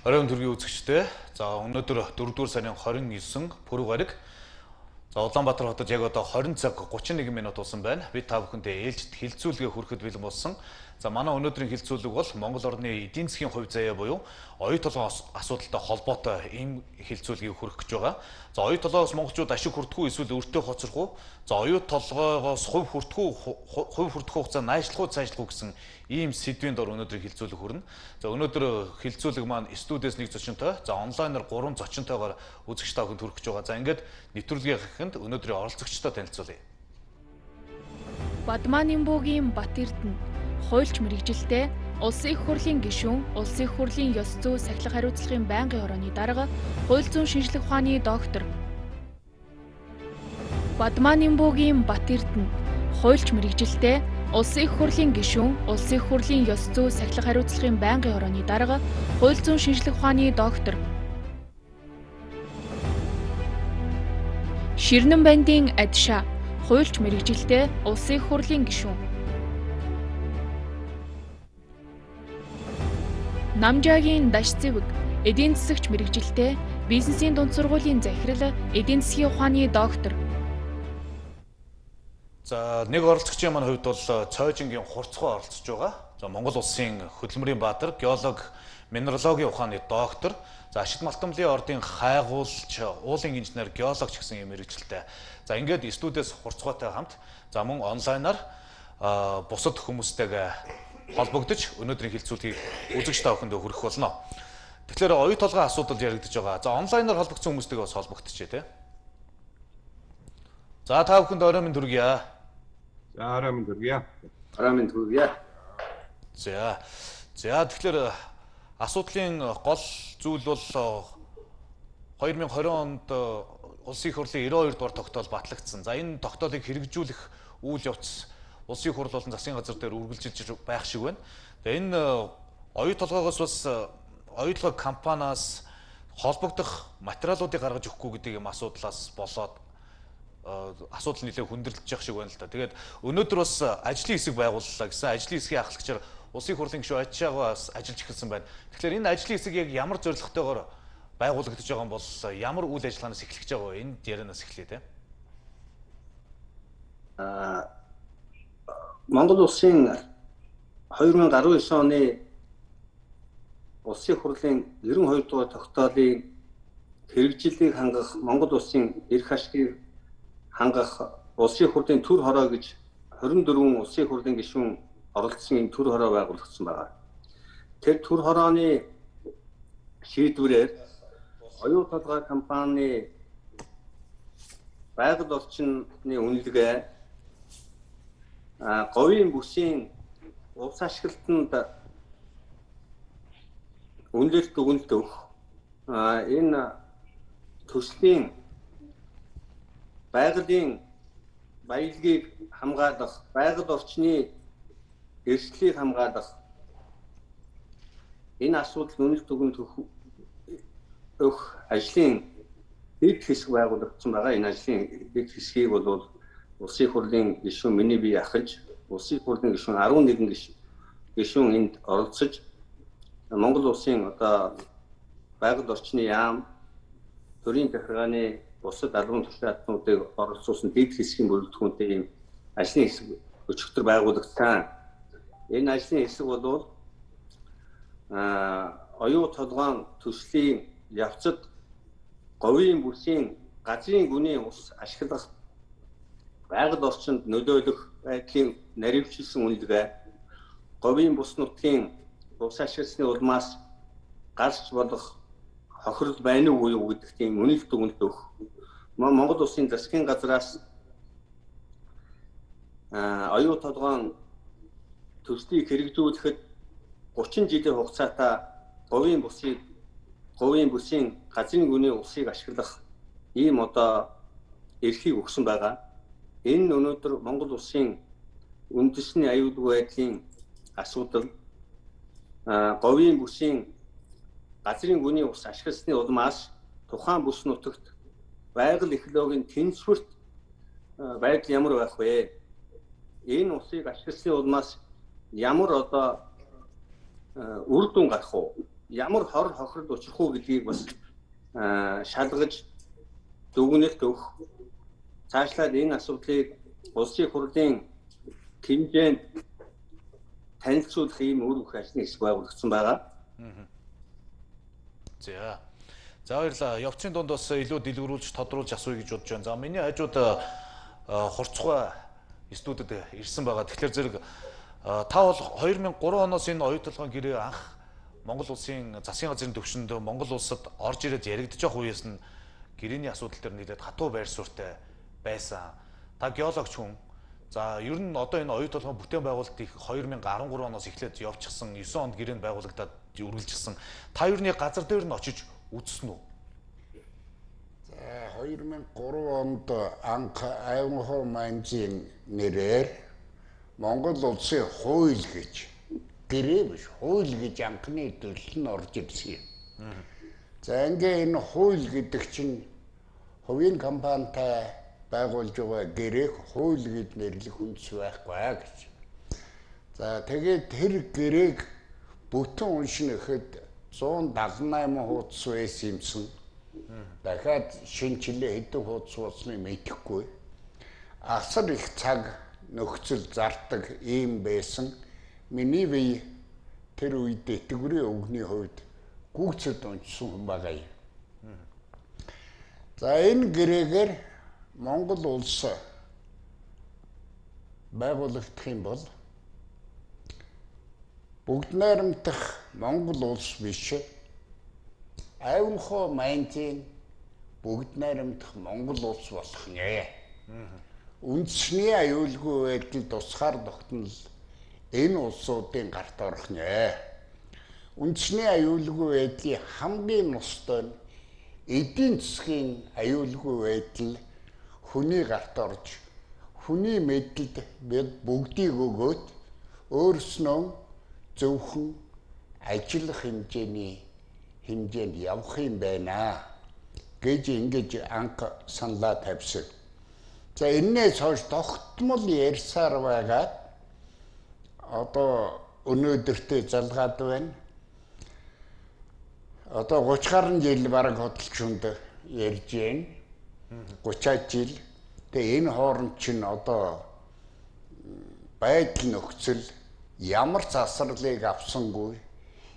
Оройн төргийн үзэгчтэй. За өнөөдөр 4-р сарын 29 пүрэв гараг. За Улаанбаатар хотод яг одоо 20 цаг 31 минут болсон байна. Би та бүхэндээ ээлжид хилцүүлгээ хүрэхэд бэлэн болсон. За манай өнөөдрийн хилцүүлэг бол Монгол орны эдийн засгийн хувь заяа буюу оюу толгой асуудалтай холбоотой ийм хилцүүлгийг хүргэх гэж байгаа. За оюу толгойгоос монголчууд ашиг хүртэх үү эсвэл өөртөө хоцрох уу? За оюу толгойгоос хувь хүртэх үү, хувь хүртэх хугацаа найшлах уу, цаашлах уу гэсэн ийм сэдвийн дор өнөөдрийн хилцүүлэг хүрнэ. За өнөөдөр хилцүүлэг маань студиэс нэг зочинтой, за онлайнаар гурван зочинтойгоор үзэгч та бүхэнд хүргэж байгаа. За ингээд нэвтрүүлгийн хэхэнд өнөөдрийн оролцогчтой танилцуулъя. Бадманимбугийн Бат Эрдэнэ хуульч мэрэгжилтэй Улсын их хурлын гишүүн, Улсын их хурлын ёс зүй сахилга хариуцлагын байнгын орооны дарга, хууль зүйн шинжлэх ухааны доктор. Бадманимбугийн Бат Эрдэнэ. Хуульч мэрэгжилтэй Улсын их хурлын гишүүн, Улсын их хурлын ёс зүй сахилга хариуцлагын байнгын орооны дарга, хууль зүйн шинжлэх ухааны доктор. Ширнэн бандын Адша хуульч мэрэгжилтэй Улсын их хурлын гишүүн Намжаагийн даш зэвэг эдийн засагч мэрэгжилтэй бизнесийн дунд сургуулийн захирал эдийн засгийн ухааны доктор За нэг оролцогчийн маань хувьд бол цойжингийн хурцгой оролцож байгаа. За Монгол улсын хөдөлмөрийн баатар, геолог, минералогийн ухааны доктор, за ашид малтамлын ордын хайгуулч, уулын инженер, геологч гэсэн юм мэрэгчлээ. За ингээд студиэс хурцгойтой хамт за мөн онлайнаар бусад хүмүүстэйгээ холбогдож өнөөдрийн хилцүүлгийг үзэгч та бүхэнд хүргэх болно. Тэгэхээр оюу толгойн асуудал яригдж байгаа. За онлайнаар холбогдсон хүмүүстэйгээ бас холбогдчихъя те. За та бүхэнд орой минь төргийа. За орой минь төргийа. Орой минь төргийа. За. За тэгэхээр асуудлын гол зүйл бол 2020 онд улсын их хурлын 92 дугаар тогтоол батлагдсан. За энэ тогтоолыг хэрэгжүүлэх үйл явц улсын хурл болон засгийн газар дээр үргэлжилж байх шиг байна. Тэгээ энэ э, оюу толгойгоос бас э, оюутлог компаниас холбогдох материалуудыг гаргаж өгөхгүй гэдэг юм асуудлаас болоод э, асуудал нэлээд хүндрэлж явах шиг байна л да. Тэгээд өнөөдөр бас ажлын хэсэг байгууллаа гэсэн ажлын хэсгийн ахлагчаар улсын хурлын гишүүн ачаагаас ажиллаж эхэлсэн байна. Тэгэхээр энэ ажлын хэсэг яг ямар зорилготойгоор байгуулагдаж байгаа юм бол ямар үйл ажиллагаанаас эхлэж байгаа вэ? Энд ярианаас эхлэе те. Аа Монгол улсын 2019 оны улсын хурлын 92 дугаар тогтоолын хэрэгжлийг хангах Монгол улсын эрх ашгийг хангах улсын хурлын төр хороо гэж 24 улсын хурлын гишүүн оролцсон энэ төр хороо байгуулагдсан байна. Тэр төр хорооны шийдвэрээр оюу толгой компани байгаль орчны үнэлгээ говийн бүсийн улс ашиглалтанд үнэлэлт өгнөлт өгөх энэ төслийн байгалийн баялагийг хамгаалах, байгаль орчны эрсдлийг хамгаалах энэ асуудал үнэлт өгнөлт өгөх ажлын хэд хэсэг байгуулагдсан байгаа. Энэ ажлын хэд хэсгийг бол улсын хурлын гишүүн миний бие ахиж улсын хурлын гишүүн 11 гишүүн энд оролцож Монгол улсын одоо байгаль орчны яам төрийн захиргааны бусад албан тушаалтнуудыг оролцуулсан дэд хэсгийн бүрэлдэхүүнтэй ийм ажлын хэсэг өчигдөр байгуулагдсан. Энэ ажлын хэсэг бол а оюу толгоон төслийн явцад говийн бүсийн газрын гүний ус ашиглах байгаль орчинд нөлөөлөх байдлын наривчлсан үнэлгээ говийн бус нутгийн бус ашигласны улмаас гарч болох хохирол байна уу юу гэдэг тийм үнэлт өгнөлт өгөх. Монгол улсын засгийн газраас а оюу толгоон төслийг хэрэгжүүлэхэд 30 жилийн хугацаатай говийн бусыг говийн бүсийн газрын гүний усыг ашиглах ийм одоо эрхийг өгсөн байгаа. Энэ өнөөдөр Монгол улсын үндэсний аюулгүй байдлын асуудал говийн бүсийн газрын гүний ус ашигласны улмаас тухайн бүс нутагт байгаль экологийн тэнцвэрт байдал ямар байх вэ? Энэ усыг ашигласны улмаас ямар одоо үр дүн гарах уу? ямар хор хохирд учрах уу гэдгийг бас шалгаж дүгнэлт өгөх цаашлаад энэ асуудлыг улсын хурлын хэмжээнд танилцуулах ийм үр хөх ажлын хэсэг байгуулагдсан байгаа. За. За баярлалаа. Явцын дунд бас илүү дэлгэрүүлж тодруулж асууя гэж бодож байна. За миний хажууд хурцгай студиуд ирсэн байгаа. Тэгэхээр зэрэг та бол 2003 оноос энэ оюутлогын гэрээ анх Монгол улсын засгийн газрын төвшөнд Монгол улсад орж ирээд яригдчих үеэс нь гэрээний асуудал төр нийлээд хатуу байр суурьтай байсан. Та геологч хүн. За ер нь одоо энэ оюутлогын бүтээн байгуулалт их 2013 оноос эхлээд явчихсан 9 онд гэрээнд байгуулагдаад үргэлжилсэн. Та нь газар дээр нь очиж үзсэн үү? За 2003 онд анх Айванхоо манжийн нэрээр Монгол улсын хууль гэж гэрээ биш хууль гэж анхны төрөл нь орж ирсэн юм. За ингээ энэ хууль гэдэг чинь хувийн компанитай байгуулж байгаа гэрээх хууль гэд нэрлэх үндэс байхгүй гэж. За тэгээд тэр гэрээг бүтэн уншнахад 178 хуудас байсан юмсан. Дахиад шинжилгээ хэдэн хуудас болсныг мэдэхгүй. Асар их цаг нөхцөл зардаг ийм байсан. Миний бие тэр үед итгэврийн өвгний хувьд гүгцэд уншсан хүн байгаа юм. За энэ гэрээгээр Монгол улс байгуулагдах юм бол бүгд найрамдах Монгол улс биш Айванхоо Майнтын бүгд найрамдах Монгол улс болох нэ. Үндэсний аюулгүй байдал тусгаар тогтнол энэ улсуудын гарт орох нэ. Үндэсний аюулгүй байдлын хамгийн ностой нь эдийн засгийн аюулгүй байдал хүний гарт орж хүний мэдлэлд бид бүгдийг өгөөд өөрснөө зөвхөн ажиллах хэмжээний хэмжээнд явах юм байна гэж ингэж анх саналаа тавьсан. За энээс хойш тогтмол ярьсаар байгаад одоо өнөөдөртөө залгаад байна. Одоо 30 гаруй жил бараг хөдөлгөөнд ярьж байна. 30 жил. Тэгээ энэ хооронд чинь одоо байдал нөхцөл ямар засварлыг авсангүй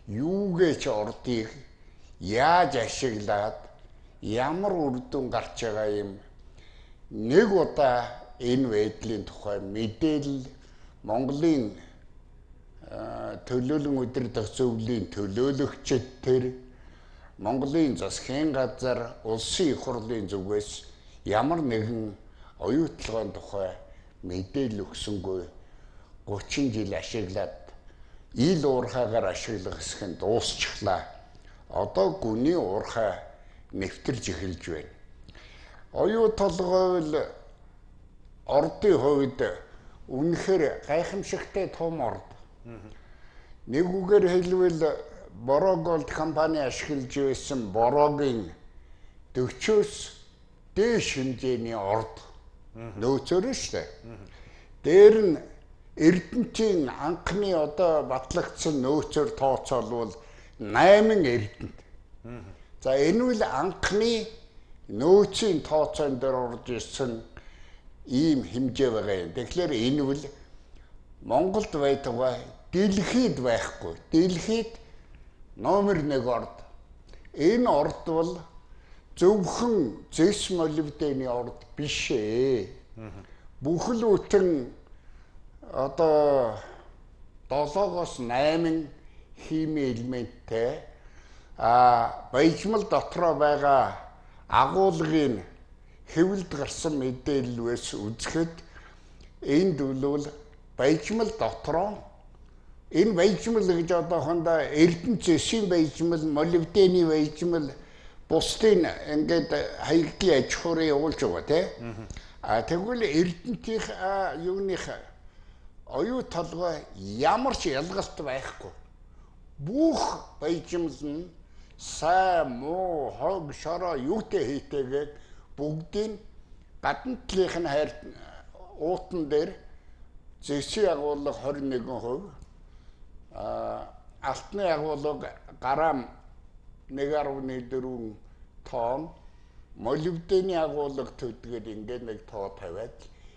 юугээч ордыг яаж ашиглаад ямар үр дүн гарч байгаа юм нэг удаа энэ байдлын тухай мэдээлэл Монголын төлөөлөн удирдах зөвлөлийн төлөөлөгчд төр Монголын засгийн газар улсын их хурлын зүгээс ямар нэгэн оюутлогын тухай мэдээлэл өгсөнгүй 30 жил ашиглаад ил уурхаагаар ашиглах хэсэг нь дуусчихлаа. Одоо гүний уурхай нэвтэрж эхэлж байна. Оюу толгойл ордын хувьд үнэхээр гайхамшигтай том орд. Нэг үгээр хэлбэл Бороголд компани ашиглаж байсан бороогийн 40-оос дээш хэмжээний орд нөөцөр шүү дээ. Дээр нь Эрдэнтийн анхны одоо батлагдсан нөөцөөр тооцоолвол 8 эрдэнэт. За энэ үл анхны нөөцийн тооцоон дээр орж ирсэн ийм хэмжээ байгаа юм. Тэгэхээр энэ үл Монголд байдаг дэлхийд байхгүй. Дэлхийд номер 1 орд. Энэ орд бол зөвхөн зэс молибдены орд биш ээ. Бүхэл бүтэн одоо 7-оос 8 хими элементтэй а баяжмал дотроо байгаа агуулгын хэвлэлд гарсан мэдээлэлээс үзэхэд энд бол баяжмал дотроо энэ баяжмал гэж одоохондоо эрдэнэ зэсийн баяжмал, молибдены баяжмал бусдын ингээд хаягдлын аж ахуйрыг явуулж байгаа тийм. А тэгвэл эрдэнтийн юуных оюу толгой ямар ч ялгалт байхгүй. Бүх баяжмал нь сай муу хог шороо юутэй хийтэйгээд бүгдийг гадна талынх нь хайр уутан дээр зэсийн агуулга 21%, а алтны агуулга гарам 1.4 тонн молибдений агуулга төдгөл ингээд нэг тоо тавиад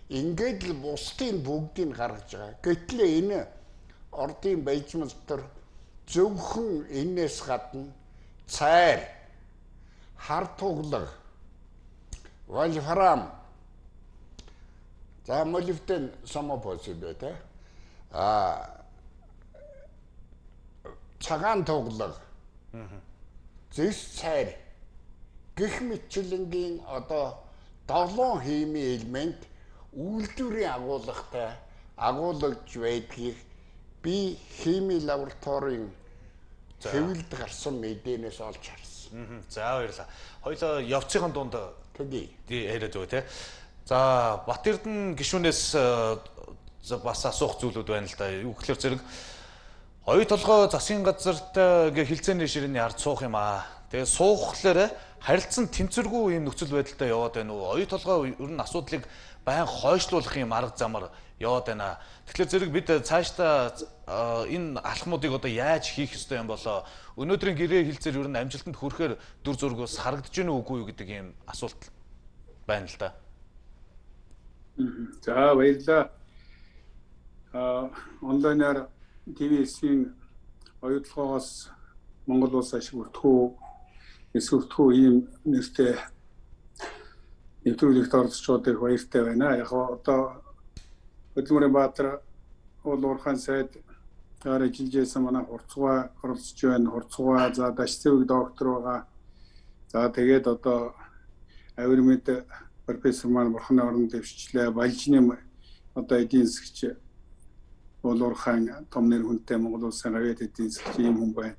ингээд л бусдын бүгдийг гаргаж байгаа. Гэтэл энэ ордын баяжмал төр зөвхөн энээс гадна цайр хар туглаг вольфрам за молибден само possible те? А цагаан туглаг зэс цайр гих мэтчлэнгийн одоо долоон химийн элемент үйлдвэрийн агуулгатай агуулгаж байдгийг би хими лабораторийн хэвлэлд гарсан мэдээнээс олж харсан. За баярлалаа. Хоёлоо явцын дунд Тэгэ. яриад өгөө те. За Батэрдэн гишүүнээс э, бас асуух зүйлүүд байна л да. Юу гэхээр зэрэг оюу толгой засгийн газарт гээ хилцээний ширээний ард суух юм аа. Тэгээ суухлаарэ харилцан тэнцвэргүй юм нөхцөл байдалтай яваад байна уу? Оюу толгой ер нь асуудлыг байн хойшлуулах юм арга замаар яваад байна. Тэгэхээр зэрэг бид цаашдаа энэ алхмуудыг одоо яаж хийх ёстой юм болоо өнөөдрийн гэрээ хилцээр ер нь амжилтанд хүрэхээр дүр зургаас харагдаж гэнэ үгүй юу гэдэг юм асуулт байна л да. За баярлалаа. А онлайнаар ТV-ийн оюутлогоос Монгол улс ашиг өртгөө эсвэртгөө ийм нэртэй нэвтрүүлэгт оролцоод их баяртай байна. Яг одоо Хөдөлмөрийн Баатар уул уурхайн сайдгаар ажиллаж байсан манай хурцгаа оролцож байна. Хурцгаа за Дашцэвэг доктор байгаа. За тэгээд одоо авир мэд профессор маань бурхны орон дэвшчлээ. Балжны одоо эдийн засгч уул уурхайн том нэр хүнтэй Монгол улсын гавьяд эдийн засгч юм хүн байна.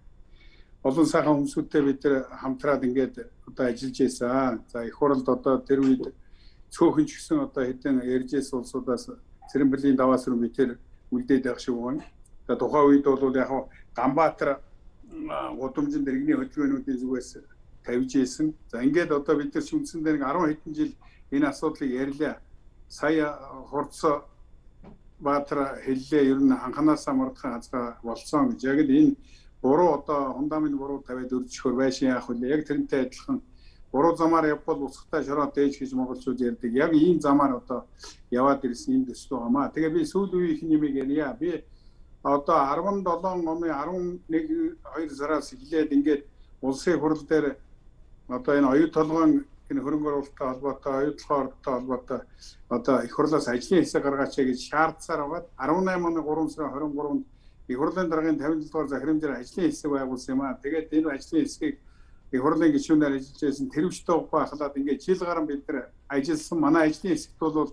Олон сайхан хүмүүстэй бид нэр хамтраад ингээд одоо ажиллаж байсан. За их хуралд одоо тэр үед цөөхөн ч гэсэн одоо хэдэн ярьжээс улсуудаас Цэрэнбэлийн даваас руу би тэр үлдээд байх шиг байна. Тэгээ тухайн үед бол яг Ганбаатар гудамжинд иргэний хөтөлбөрүүдийн зүгээс тавьж ийсэн. За ингээд одоо бид нар шүнсэн дээр 10 хэдэн жил энэ асуудлыг ярьлаа. Сая хурц Баатар хэллээ ер нь анханасаа мордохын хазгаа болцсон гэж. Яг л энэ буруу одоо фундамент буруу тавиад өржихөр байшин яах вэ? Яг тэрнтэй адилхан буруу замаар явбал усахтай шороо дээж гэж монголчууд ярьдаг. Яг ийм замаар одоо яваад ирсэн юм төсөл байгаамаа. Тэгээ би сүүл үеийн их нэмийг ярья. Би одоо 17 оны 11 2 сараас эхлээд ингээд улсын хурал дээр одоо энэ оюу толгойн энэ хөрөнгө оруулалттай холбоотой оюутлахын ордтой холбоотой одоо их хурлаас ажлын хэсэг гаргаач гэж шаардсаар байгаад 18 оны 3 сарын 23-нд их хурлын даргын 57 дугаар захирамжаар ажлын хэсэг байгуулсан юм аа. Тэгээд энэ ажлын хэсгийг их хурлын гишүүнээр ажиллаж байсан тэрвчтэй ухаан ахлаад ингээд жил гарan бид нар ажилласан манай ажлын хэсэгт бол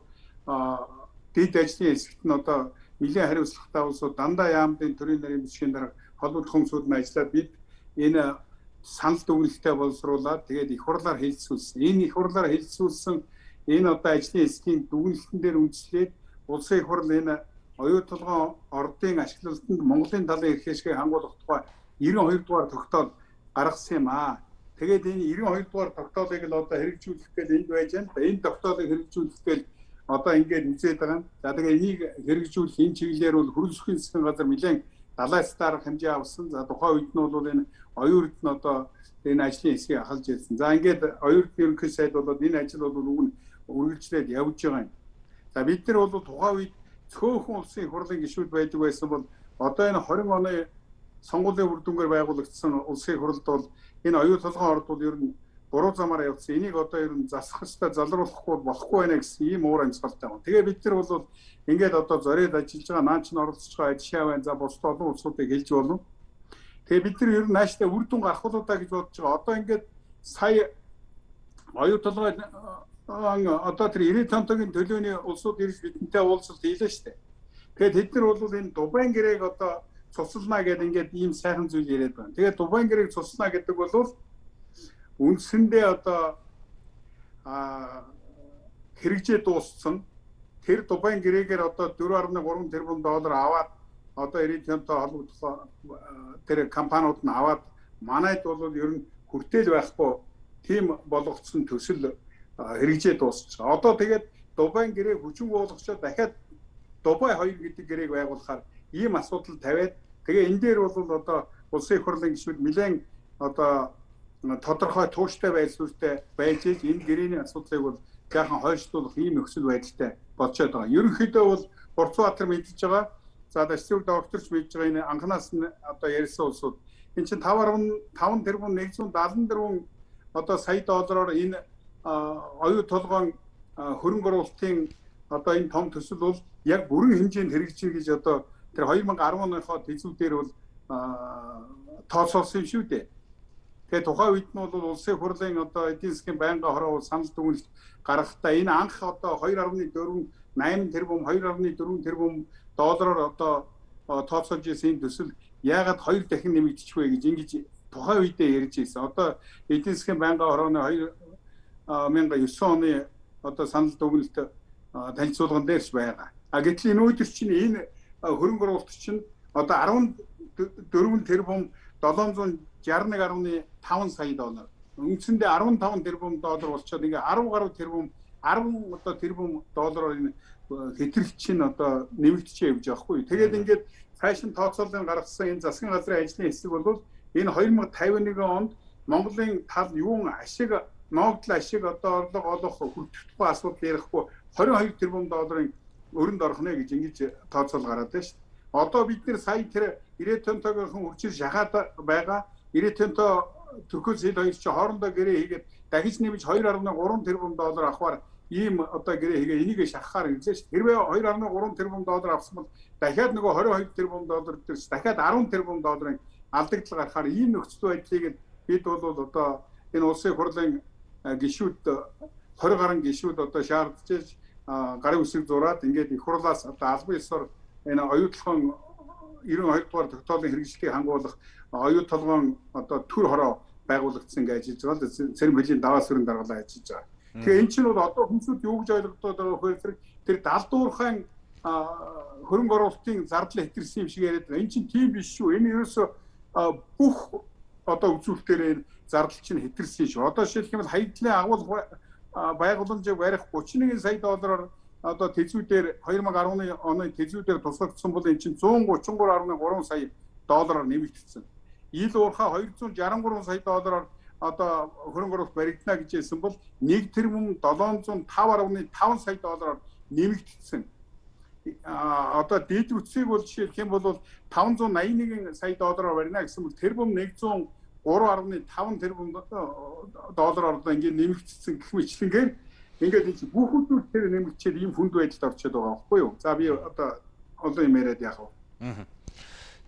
дэд ажлын хэсэгт нь одоо нэлээд хариуцлагатай улсууд дандаа яамдын төрийн нарийн бичгийн дарга холбогдох хүмүүсүүд нь ажиллаад бид энэ санал дүгнэлтээ боловсруулад тэгээд их хурлаар хэлэлцүүлсэн. Энэ их хурлаар хэлэлцүүлсэн энэ одоо ажлын хэсгийн дүгнэлтэн дээр үндэслээд улсын их хурл энэ оюу толгойн ордын ашиглалтанд Монголын талын эрх хэшгийг хангуулах тухай 92 дугаар тогтоол гаргасан юм аа. Тэгээд энэ 92 дугаар тогтоолыг л одоо хэрэгжүүлэх гэж энд байж байна. Энэ тогтоолыг хэрэгжүүлэх гэж одоо ингээд үзээд байгаа. За тэгээ энийг хэрэгжүүлэх энэ чиглэлээр бол хөрөлсөхийн засгийн газар нэлээд далайс дарах хэмжээ авсан. За тухайн үед нь бол энэ оюурд нь одоо энэ ажлын хэсгийг ахалж ирсэн. За ингээд оюурд ерөнхий сайд бол энэ ажил бол нь үргэлжлээд явж байгаа юм. За бид нар бол тухайн үед цөөхөн улсын хурлын гишүүд байдаг байсан бол одоо энэ 20 оны сонгуулийн үр дүнгээр байгуулагдсан улсын хуралд бол энэ оюу толгойн орд бол ер нь буруу замаар явцсан. Энийг одоо ер нь засах хэвээр залруулахгүй болохгүй байна гэсэн ийм уур амьсгалтай байна. Тэгээ бид нар бол ингээд одоо зориод ажиллаж байгаа наан чин оролцож байгаа ажишаа байна. За бусд олон улсуудыг хэлж болно. Тэгээ бид нар ер нь нааштай үр дүн гарах уу даа гэж бодож байгаа. Одоо ингээд сая оюу толгой одоо тэр 95 тогийн төлөөний улсууд ирж бидэнтэй уулзалт хийлээ дээ. Тэгээд тэд нар бол энэ Дубайн гэрээг одоо цуслана гэдэг ингээд ийм сайхан зүйл яриад байна. Тэгээд Дубайн гэрийг цуслана гэдэг бол үндсэндээ одоо а хэрэгжээ дууссан. Тэр Дубайн гэрээгээр одоо 4.3 тэрбум доллар аваад одоо Эритэмтэй холбогдох тэр компаниуд нь аваад манайд бол ер нь хүртэл байхгүй тийм болгоцсон төсөл хэрэгжээ дуусчихсан. Одоо тэгээд Дубайн гэрээг хүчин болгочоод дахиад Дубай 2 гэдэг гэрээг байгуулахаар ийм асуудал тавиад Тэгээ энэ дээр бол одоо улсын их хурлын гишүүд нэлээд одоо тодорхой тууштай байдлуудтай байж иж энэ гэрээний асуудлыг бол яахан хойшлуулах ийм нөхцөл байдалтай болчиход байгаа. Ерөнхийдөө бол Бурцбаатар мэдж байгаа. За Дашцэг докторч мэдж байгаа энэ анханаас нь одоо ярьсан улсууд энэ чинь 5.5 тэрбум 174 одоо сая доллараар энэ оюу толгойн хөрөнгө оруулалтын одоо энэ том төсөл бол яг бүрэн хэмжээнд хэрэгжиж гэж одоо тэр 2010 оныхоо төсвүүдээр бол тооцоолсон юм шүү дээ. Тэгээ тухайн үед нь бол улсын хурлын одоо эдийн засгийн байнгын хороо санал дүгнэлт гаргахдаа энэ анх одоо 2.4 8 тэрбум 2.4 тэрбум доллараар одоо тооцоолж ирсэн төсөл яагаад хоёр дахин нэмэгдчих вэ гэж ингэж тухайн үедээ ярьж ирсэн. Одоо эдийн засгийн байнгын хорооны 2009 оны одоо санал дүгнэлт танилцуулган дээрч байгаа. А гэтэл энэ үүдэр чинь энэ хөрөнгө оруулалт чинь одоо 14 тэрбум 761.5 сая доллар. Үндсэндээ 15 тэрбум доллар болчиход ингээ 10 гаруй тэрбум 10 одоо тэрбум доллараар энэ хэтрэгч чинь одоо нэмэгдчихээ явж байгаа хгүй. Тэгээд ингээд фэшн тооцоолын гаргасан энэ засгийн газрын ажлын хэсэг бол энэ 2051 онд Монголын тал юун ашиг ногдол ашиг одоо орлого олох хүртэхгүй асуудал ярихгүй 22 тэрбум долларын өрөнд орох нэ гэж ингэж тооцоол гараад байна шүү. Одоо бид нэр сая тэр 90 тонтойгийнхан хүчээр шахаад байгаа 90 тонтой Түркөл сэл хоёр чи хоорондоо гэрээ хийгээд дахиж нэмж 2.3 тэрбум доллар авахаар ийм одоо гэрээ хийгээ энийг шахахаар ирлээ шүү. Хэрвээ 2.3 тэрбум доллар авсан бол дахиад нөгөө 22 тэрбум доллар дээрс дахиад 10 тэрбум долларын алдагдал гарахаар ийм нөхцөл байдлыг бид бол одоо энэ улсын хурлын гишүүд 20 гаруй гишүүд одоо шаардж гарын үсэг зураад ингээд их хурлаас одоо албан ёсоор энэ оюутлахын 92 дугаар тогтоолын хэрэгжилтийг хангуулах оюут толгойн одоо төр хороо байгуулагдсан гэж ажиллаж байгаа хөлийн даваа сүрэн даргалаа ажиллаж байгаа. Тэгэхээр эн чинь бол одоо хүмүүсд юу гэж ойлгогдоод байгаа вэ гэхээр тэр далдуурхайн хөрөнгө оруулалтын зардал хэтэрсэн юм шиг яриад байгаа. Эн чинь тийм биш шүү. Энэ ерөөсө бүх одоо үзүүлэлтээр зардал чинь хэтэрсэн шүү. Одоо бол хаягдлын агуул байгууламжийг барих 31 сая доллараар одоо тэзүүдээр 2010 оны тэзүүдээр тусгагдсан бол эн чинь 133.3 сая доллараар нэмэгдсэн. Ил уурхаа 263 сая доллараар одоо хөрөнгө оруулалт баригдана гэж хэлсэн бол 1 тэрбум 705.5 сая доллараар нэмэгдсэн. А одоо дэд үтсийг бол жишээлх юм бол 581 сая доллараар барина гэсэн бол тэрбум 100 3.5 тэрбум доллараар одоо ингээд нэмэгдсэн гэх мэтлэнгээр ингээд энэ бүх хүмүүс тэр нэмэгдчихэд ийм хүнд байдалд орчод байгаа байхгүй юу? За би одоо олон юм яриад яах вэ?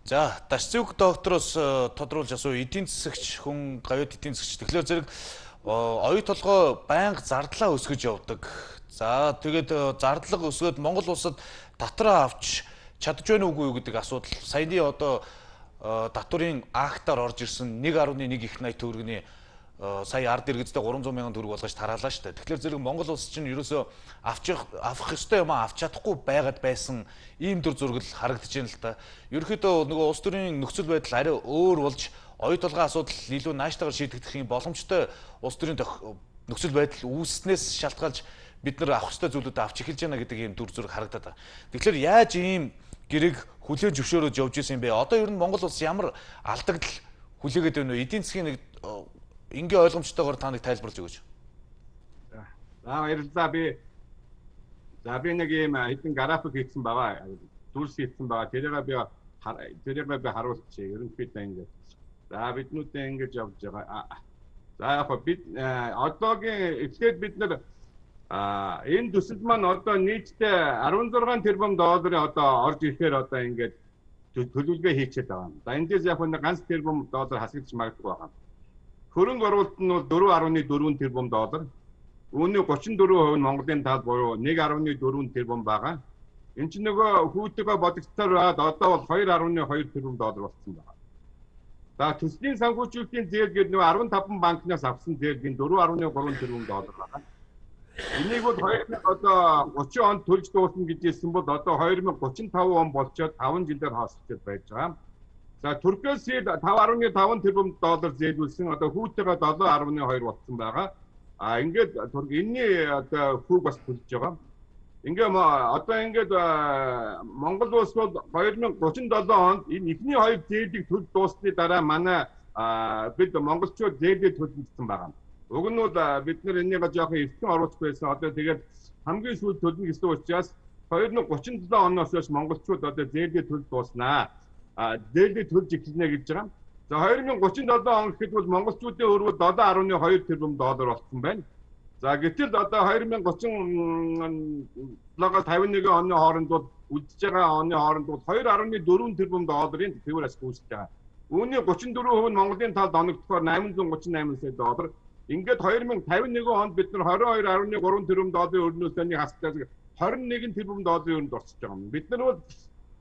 За, Дашцүг доктороос э, тодруулж асуу эдийн засагч хүн гавьд эдийн засагч тэгэхээр зэрэг оюу толгой байнга зардлаа өсгөж явдаг. За, тэгээд э, зардлага өсгөөд Монгол улсад татраа авч чадж байна уугүй гэдэг асуудал саяны одоо э, татврын актаар орж ирсэн 1.1 их 80 төгрөгийн сая ард иргэдтэй 300 мянган төгрөг болгож тараалаа шүү дээ. Тэгэхээр зэрэг Монгол улс чинь ерөөсөө авчих авах ёстой юм авч чадахгүй байгаад байсан ийм төр зургал харагдаж байна л та. Ерөнхийдөө нөгөө улс төрийн нөхцөл байдал арай өөр болж оюу толгой асуудал илүү нааштайгаар шийдэгдэх юм боломжтой улс төрийн нөхцөл байдал үүснээс шалтгаалж бид нар авах ёстой зүйлүүдээ авч эхэлж байна гэдэг ийм төр зураг харагдаад байна. Тэгэхээр яаж ийм гэрэг хүлээн зөвшөөрөж явж исэн бэ? Одоо ер нь Монгол улс ямар алдагдал хүлээгээд байна вэ? Эдийн засгийн нэг энгийн ойлгомжтойгоор та нэг тайлбарлаж өгөөч. За баярлалаа би за би нэг юм хэдэн график хийсэн байгаа. Дүрс хийсэн байгаа. Тэрийг би тэрийг би харуулчих. Ерөнхийдөө ингэж. За биднүүдээ ингэж явж байгаа. За яг бид одоогийн эхлээд бид нар а энэ төсөл маань одоо нийтдээ 16 тэрбум долларын одоо орж ирэхээр одоо ингээд төлөвлөгөө хийчихэд байгаа. За эндээс яг нэг ганц тэрбум доллар хасагдчих магадгүй байгаа. Хөрөнгө оруулалт нь бол 4.4 тэрбум доллар. Үүний 34% нь Монголын тал буюу 1.4 тэрбум байгаа. Энд чинь нөгөө хүүтэйгээ бодогцоор одоо бол 2.2 тэрбум доллар болсон байна. За төслийн санхүүжүүлэлтийн зээл гээд нөгөө 15 банкнаас авсан зээл гин 4.3 тэрбум доллар байна. Энийг бол 2000 одоо 30 онд төлж дуусна гэж хэлсэн бол одоо 2035 он болчоод 5 жилээр хасчихад байж байгаа. За Туркээс 5.5 тэрбум доллар зээлүүлсэн одоо хүүтэйгээ 7.2 болсон байгаа. А ингээд энэний одоо хүүг бас төлж байгаа. ингээ одоо ингээд Монгол улс бол 2037 онд энэ эхний хоёр зээлийг төлж дуусны дараа манай бид монголчууд зээлээ төлсөн байгаа. Уг нь бол бид нар энийг жоохон эртхэн оруулах байсан. Одоо тэгээд хамгийн сүүлд төлнө гэсэн учраас 2037 оноос хойш монголчууд одоо зээлээ төлж дууснаа. Зээлээ төлж эхэлнэ гэж байгаа. За 2037 он гэхэд бол монголчуудын өргөл 7.2 тэрбум доллар болсон байна. За гэтэл одоо 2030-лагаас 51 оны хооронд бол үлдэж байгаа оны хооронд бол 2.4 тэрбум долларын төвөр ас үүсэж байгаа. Үүний 34% нь Монголын талд оногдохоор 838 сая доллар. Ингээд 2051 онд бид нар 22.3 тэрбум долларын өрнөөсний хасагдаж 21 тэрбум долларын өрөнд орчиж байгаа юм. Бид нар бол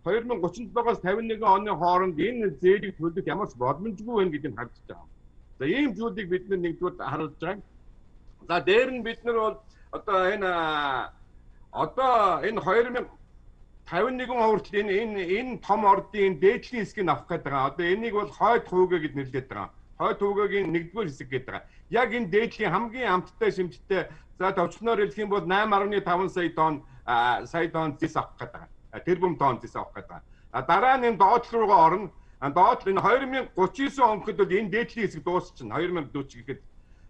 2037-аас 51 оны хооронд энэ зээлийг төлөх ямар ч боломжгүй байна гэдгийг харж байгаа. За ийм зүйлийг бид нэгдүгээр харуулж байгаа. За дээр нь бид нар бол одоо энэ одоо энэ 2051 хүртэл энэ энэ энэ том ордын дээдлийн хэсгийг авах гэдэг байгаа. Одоо энийг бол хойд хуугээ гэж нэрлэдэг байгаа. Хойд хуугийн нэгдүгээр хэсэг гэдэг байгаа. Яг энэ дээдлийн хамгийн амттай шимтгтэй за товчноор хэлэх юм бол 8.5 сая тонн сая тонн зис авах гэдэг байгаа тэрбум тонн зис авах гэдэг. А дараа нь доод руугаа орно. Доод энэ 2039 он гэхэд энэ дээдлийн хэсэг дуусчихна 2040 гэхэд.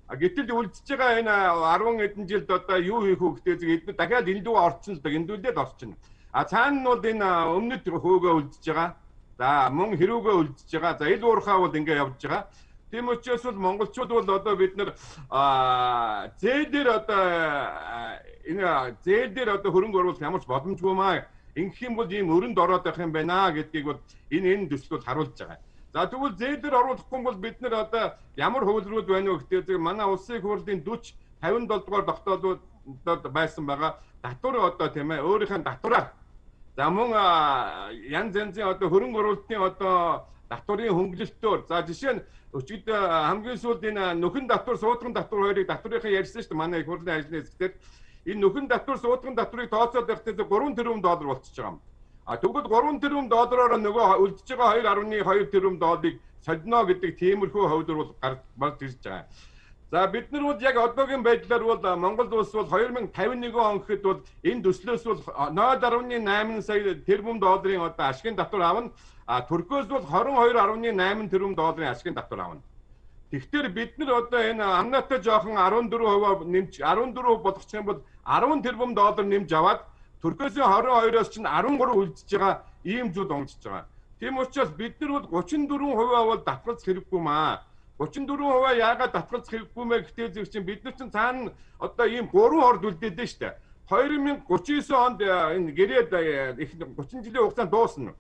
А гэтэл үлдчихэж байгаа энэ 10 хэдэн жилд одоо юу хийх вэ гэдэг эдгээр дахиад эндүү орчин л да эндүүлээд орчин. А цаана нь бол энэ өмнөд хөөгөө үлдчихэж байгаа. За мөн хэрүүгөө үлдчихэж байгаа. За ил уурхаа бол ингээ явж байгаа. Тийм учраас бол монголчууд бол одоо бид нар а зээлэр одоо энэ зээлэр одоо хөрөнгө оруулах ямар ч боломжгүй маа Ингэх юм бол ийм өрөнд ороод байх юм байна гэдгийг бол энэ энэ төслүүд харуулж байгаа. За тэгвэл зээлэр оруулахгүй бол бид нар одоо ямар хөвлөрүүд байна вэ гэхдээ манай улсын хурлын 40 57 дугаар тогтоолууд байсан байгаа. Татвар одоо тийм ээ өөрийнх нь татвараар за мөн янз янзын одоо хөрөнгө оруулалтын одоо татварын хөнгөлөлтөөр за жишээ нь өчигд хамгийн сүүлд энэ нөхөн татвар суудган татвар хоёрыг татварынхаа ярьсан шүү дээ манай их хурлын ажлын хэсгээр энэ нөхөн татвар суудган татварыг тооцоод байхдаа 3 тэрбум доллар болчихж байгаа юм. А тэгвэл 3 тэрбум доллараар нөгөө үлдэж байгаа 2.2 тэрбум долларыг солино гэдэг тиймэрхүү хөвдөр бол гарч ирж байгаа. За бид нар бол яг одоогийн байдлаар бол Монгол улс бол 2051 он гэхэд бол энэ төслөөс бол 0.8 сая тэрбум долларын одоо ашигын татвар авна. А Туркөөс бол 22.8 тэрбум долларын ашигын татвар авна. Тэгэхээр бид нар одоо энэ амнаатай жоохон 14% нэмж 14% болгочих юм бол 10 тэрбум доллар нэмж аваад Туркөөсийн 22-оос чинь 13 үлдчихэж байгаа ийм зүйл онгожж байгаа. Тийм учраас бид нар бол 34% бол давхарц хэрэггүй маа. 34% яагаад давхарц хэрэггүй мэ гэхдээ зэрэг чинь бид нар чинь цаана одоо ийм 3 хорд үлдээдэж штэ. 2039 онд энэ гэрээд их 30 жилийн хугацаанд дуусна.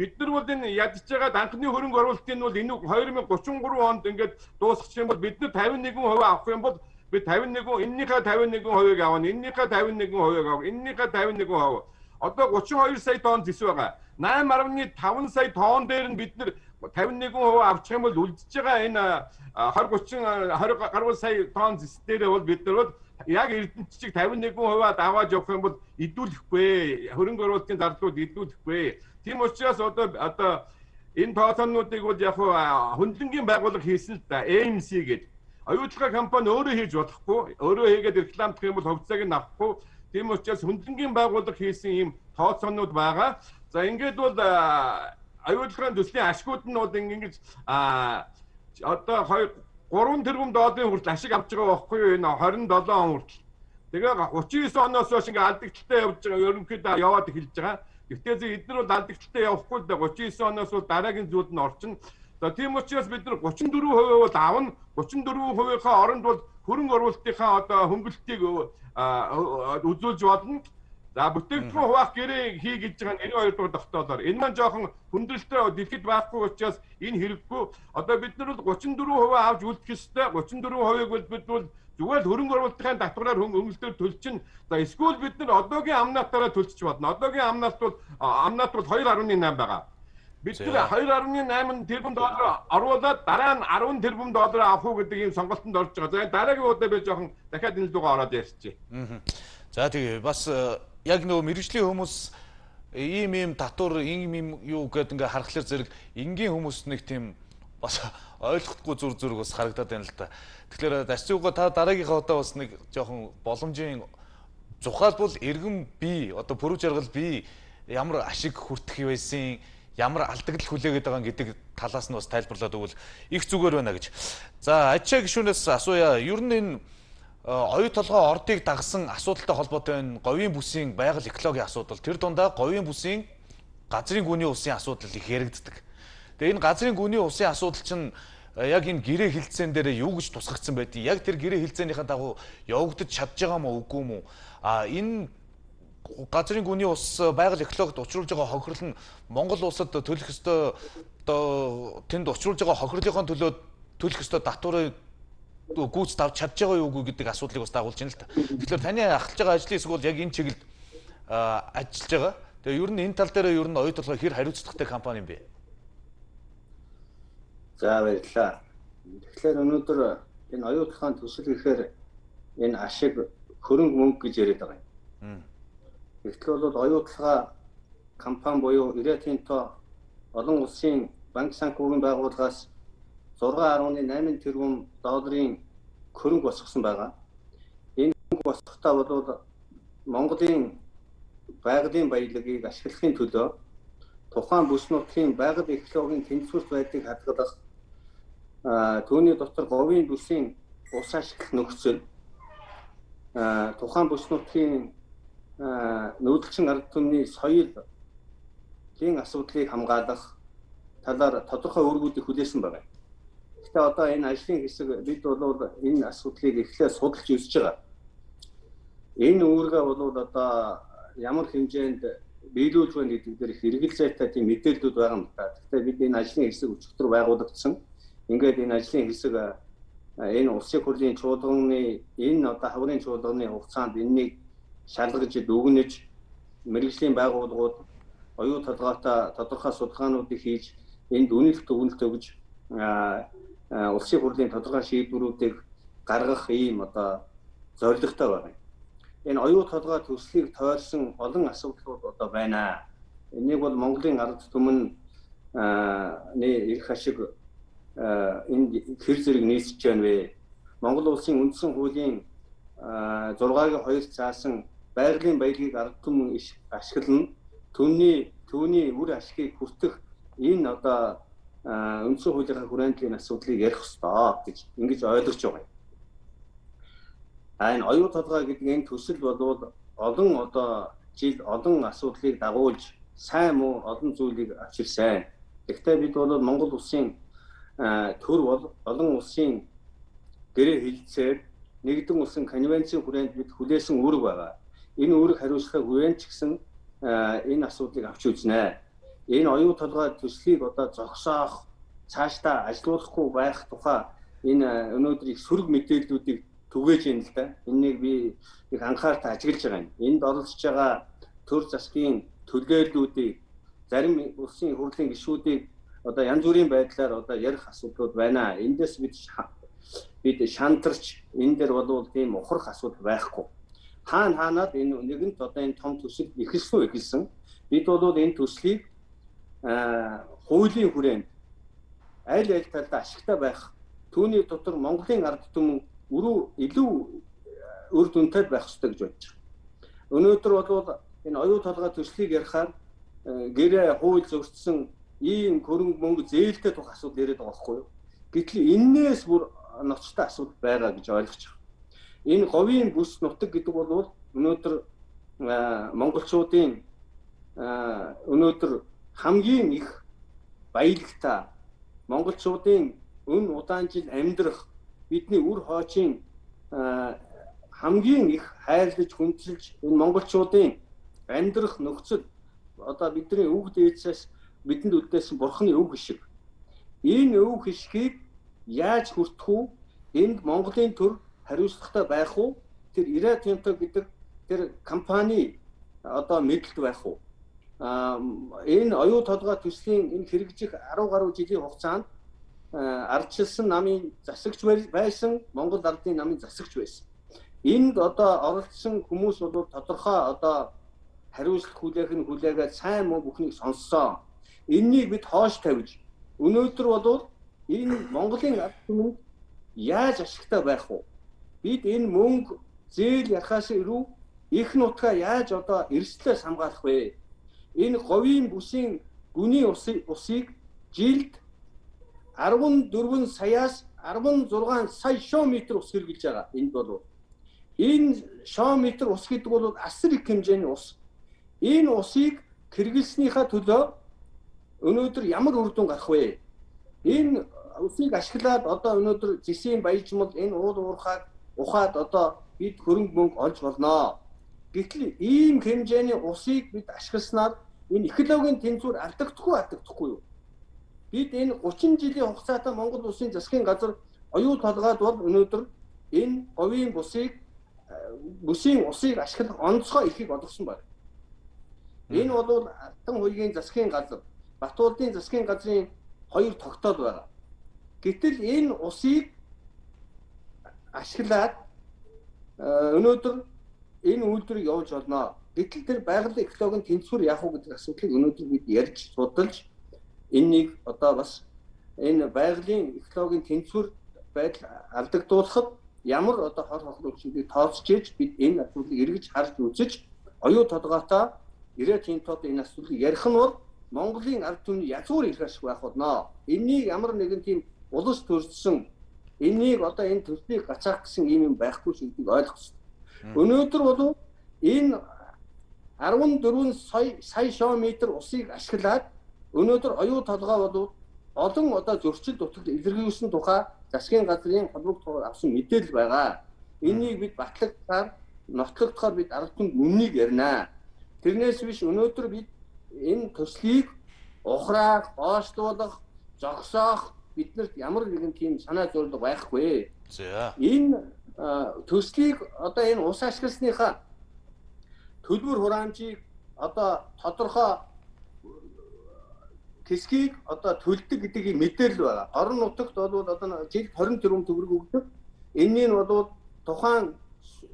Бид нар бол энэ ядж байгаа анхны хөрөнгө оруулалтын бол энэ 2033 онд ингээд дуусчих юм бол бид нар 51% авах юм бол би 51 эннийхээ 51%-ыг авна, эннийхээ 51%-ыг авна, эннийхээ 51%. Одоо 32 сая тонн зис байгаа. 8.5 сая тонн дээр нь бид нар 51% авчих юм бол үлдчихэж байгаа энэ 20 30 20 гаруй сая тонн зис дээр бол бид нар бол яг эрдэнэчиг 51%-аад аваад явах юм бол идүүлэхгүй. Хөрөнгө оруулалтын зардлууд идүүлэхгүй. Тийм учраас одоо одоо энэ тооцоонуудыг бол яг хөндлөнгийн байгууллага хийсэн л да AMC гэдэг. Оюутлага компани өөрөө хийж болохгүй, өөрөө хийгээд рекламдах юм бол хөвцөөг нь авахгүй. Тийм учраас хөндлөнгийн байгууллага хийсэн ийм тооцоонууд байгаа. За ингээд бол оюутлагын төслийн ашгууд нь бол ингэж а одоо 3 тэрбум долларын хүртэл ашиг авч байгаа байхгүй юу энэ 27 он хүртэл. Тэгээ 39 оноос хойш ингээ алдагталтай явж байгаа ерөнхийдөө яваад эхэлж байгаа. Зөв эдгээр бол алдагталтай явахгүй л да 39 оноос бол дараагийн зүйлд нь орчин. За тийм учраас бид нар 34% бол авна. 34%-ийнхаа оронд бол хөрөнгө оруулалтынхаа одоо хөнгөлөлтийг үзүүлж болно. За бүтээгдэхүүн хуваах гэрээ хий гэж байгаа нь 92 дугаар тогтоолоор энэ маань жоохон хүндрэлтэй дэлхийд байхгүй учраас энэ хэрэггүй. Одоо бид нар бол 34% авч үлдэх ёстой. 34%-ыг бол бид бол Зүгээр л хөрөнгө оруулалтын татвараар хөнгөлөлтөөр төлчин. За эсвэл бид нар одоогийн амнаатаараа төлчих бодно. Одоогийн амнаат бол амнаат бол 2.8 байгаа. Бид тэр 2.8 тэрбум доллар оруулаад дараа нь 10 тэрбум доллар авах уу гэдэг ийм сонголтонд орж байгаа. За дараагийн удаа би жоохон дахиад энэ лугаа ороод ярьчих. За тэгээ бас э, яг нөгөө мэрэгжлийн хүмүүс ийм ийм татвар ийм ийм юу гэдэг ингээ харахаар зэрэг энгийн хүмүүс нэг тийм бас ойлгохгүй зүр зүрг бас харагдаад байна л да. Тэгэхээр дасцууга та дараагийнхаа удаа бас нэг жоохон боломжийн Зухаалбал эргэн би одоо пүрэв жаргал би ямар ашиг хүртэх байсан ямар алдагдал хүлээгээд байгаа гэдэг талаас нь бас тайлбарлаад өгвөл их зүгээр байна гэж. За ачаа гişүнээс асууя. Ер нь энэ оюу толгой ордыг дагсан асуудалтай холбоотой энэ говийн бүсийн байгаль экологийн асуудал тэр дундаа говийн бүсийн газрын гүний усын асуудал их яригддаг. Тэгээ энэ газрын гүний усын асуудал чинь яг энэ гэрээ хилцэн дээр юу гэж тусгагдсан байдгийг яг тэр гэрээ хилцээнийхээ дагуу явагдаж чадж байгаа мó үгүй мó а энэ газрын гүний ус байгаль экологид учруулж байгаа хохирол нь Монгол улсад төлөх ёстой одоо тэнд учруулж байгаа хохирлынхон төлөө төлөх ёстой татварыг гүйц давж чадж байгаа юу гэдэг асуудлыг бас дагуулж байна л та. Тэгэхээр таны ахалж байгаа ажлын хэсэг бол яг энэ чиглэлд ажиллаж байгаа. Тэгээ ер нь энэ тал дээр ер нь оюу толгой хэр хариуцлагатай компани юм бэ? За баярлалаа. Тэгэхээр өнөөдөр энэ оюу толгойн төсөл гэхээр энэ ашиг хөрөнгө мөнгө гэж яриад байгаа юм. Гэтэл бол оюу толгой компани буюу Ирэтинто олон улсын банк санхүүгийн байгууллагаас 6.8 тэрбум долларын хөрөнгө босгосон байгаа. Энэ хөрөнгө босгохтаа бол Монголын байгалийн баялагийг ашиглахын төлөө тухайн бүс нутгийн байгаль экологийн тэнцвэрт байдгийг хадгалах түүний дотор говийн бүсийн ус ашиглах нөхцөл тухайн бүс нутгийн нүүдэлчин ард түмний соёлын асуудлыг хамгаалах талаар тодорхой үүргүүдийг хүлээсэн байна. Гэхдээ одоо энэ ажлын хэсэг бид бол энэ асуудлыг эхлээд судалж үзэж байгаа. Энэ үүргээ бол одоо ямар хэмжээнд биелүүлж байна гэдэг дээр хэрэгэл зайтай тийм мэдээлэлүүд байгаа юм та. Гэхдээ бид энэ ажлын хэсэг өчигдөр байгуулагдсан ингээд энэ ажлын хэсэг энэ улсын хурлын чуулганы энэ одоо хаврын чуулганы хугацаанд энэнийг шалгаж дүгнэж мэрэгжлийн байгууллагууд оюу толгойтой тодорхой судалгаануудыг хийж энд үнэлт өгнөлт өгж улсын хурлын тодорхой шийдвэрүүдийг гаргах ийм одоо зорилготой байна. Энэ оюу толгой төслийг тойрсон олон асуудлууд одоо байна. Энийг бол Монголын ард түмэн нэ эрх ашиг энд хэр зэрэг нийцэж байна вэ? Монгол улсын үндсэн хуулийн 6-гийн 2 заасан байгалийн баялагийг ард түмэн ашиглана. Түүний түүний үр ашигыг хүртэх энэ одоо үндсэн хуулийнхаа хүрээндлийн асуудлыг ярих ёстой гэж ингэж ойлгож байгаа юм. А энэ оюу толгой гэдэг энэ төсөл болвол олон одоо жил олон асуудлыг дагуулж сайн муу олон зүйлийг авчирсан. Гэхдээ бид бол Монгол улсын төр бол олон улсын гэрээ хилцээр нэгдэн улсын конвенцийн хүрээнд бид хүлээсэн үүрэг байгаа. Энэ үүрэг хариуцлага хүрээнд ч гэсэн энэ асуудлыг авч үзнэ. Энэ оюу толгой төслийг одоо зогсоох, цаашдаа ажилуулахгүй байх тухай энэ өнөөдөр их сөрөг мэдээллүүдийг түгээж байна л да. Энэнийг би их анхаарал ажиглаж байгаа юм. Энд оролцож байгаа төр засгийн төлөөллүүдийг зарим улсын хурлын гишүүдийг одоо янз бүрийн байдлаар одоо ярих асуудлууд байна. Эндээс бид бид шантарч энэ дээр болвол тийм ухрах асуудал байхгүй. Хаана хаанаад энэ нэгэнт одоо энэ том төсөл эхэлсэн эхэлсэн. Бид бол энэ төслийг хуулийн хүрээнд аль аль талд ашигтай байх түүний дотор Монголын ард түмэн өрөө илүү үр дүнтэй байх ёстой гэж бодож байна. Өнөөдөр бол энэ оюу толгой төслийг ярихаар гэрээ хууль зөрчсөн ийм хөрөнгө мөнгө зээлтэй тух асуудал яриад байгаа байхгүй юу. Гэтэл энээс бүр ноцтой асуудал байгаа гэж ойлгож байна. Энэ говийн бүс нутаг гэдэг бол өнөөдөр монголчуудын өнөөдөр хамгийн их баялагтай монголчуудын өн удаан жил амьдрах бидний үр хоочийн хамгийн их хайрлаж хүндэлж энэ монголчуудын амьдрах нөхцөл одоо бидний өвөг дээдсээс бидэнд үлдээсэн бурхны өв хишиг. Энэ өв хишгийг яаж хүртэх үү? Энд Монголын төр хариуцлагатай байх уу? Тэр Ира Тинто гэдэг тэр компани одоо мэдлэлд байх уу? Аа энэ оюу толгой төслийн энэ хэрэгжих 10 гаруй жилийн хугацаанд ардчилсан намын засагч байсан Монгол ардын намын засагч байсан. Энд одоо оролцсон хүмүүс бол тодорхой одоо хариуцлага хүлээх нь хүлээгээд сайн муу бүхнийг сонссон. Эннийг бид хоош тавьж өнөөдөр бол энэ Монголын ард түмэнд яаж ашигтай байх вэ? Бид энэ мөнгө зээл яхаас ирүү их нутгаа яаж одоо эрсдлээс хамгаалах вэ? Энэ говийн бүсийн гүний усыг жилд 14 саяас 16 сая шоо метр ус хэрглэж байгаа. Энд бол энэ шоо метр ус гэдэг бол асар их хэмжээний ус. Энэ усыг хэрэглэснийхаа төлөө өнөөдөр ямар үр дүн гарах вэ? Энэ усыг ашиглаад одоо өнөөдөр зэсийн баяжмал энэ уул уурхайг ухаад одоо бид хөрөнгө мөнгө олж болно. Гэтэл ийм хэмжээний усыг бид ашигласнаар энэ экологийн тэнцвэр алдагдахгүй алдагдахгүй юу? Бид энэ 30 жилийн хугацаатай Монгол улсын засгийн газар оюу толгойд бол өнөөдөр энэ говийн бусыг бүсийн усыг ашиглах онцгой ихийг олгосон байна. Энэ бол Алтан хуйгийн засгийн газар, Батуулдын засгийн газрын хоёр тогтоол байна. Гэтэл энэ усыг ашиглаад өнөөдөр энэ үйлдвэрийг явуулж болно. Гэтэл тэр байгалийн экологийн тэнцвэр яах вэ гэдэг асуудлыг өнөөдөр бид ярьж судалж энэнийг одоо бас энэ байгалийн экологийн тэнцвэр байдал алдагдуулахад ямар одоо хор хохлогчдыг тооцож иж бид энэ асуудлыг эргэж харж үзэж оюу толгойтой ирээд тинтод энэ асуудлыг ярих нь бол Монголын ард түмний язгуур ирэх ашиг байх болно. Энийг ямар нэгэн тийм улс төрсөн энийг одоо энэ төслийг гацаах гэсэн юм юм байхгүй шийдгийг хэрэгтэй. Өнөөдөр бол энэ 14 сая сая шоо метр усыг ашиглаад Өнөөдөр оюу толгой бол олон одоо зөрчил дутагд илэрхийлсэн тухай засгийн газрын холбогд авсан мэдээлэл байгаа. Энийг бид батлагтаар нотлогдохоор бид арга түмэнд үннийг ярина. Тэрнээс биш өнөөдөр бид энэ төслийг ухраах, гоошлуулах, зогсоох биднэрт ямар нэгэн тийм санаа зорилго байхгүй. За. Энэ төслийг одоо энэ ус ашигласныхаа төлбөр хураамжийг одоо тодорхой хэсгийг одоо төлдөг гэдгийг мэдээлэл байгаа. Орон нутагт бол одоо жил 20 тэрбум төгрөг өгдөг. Энэний нь бол тухайн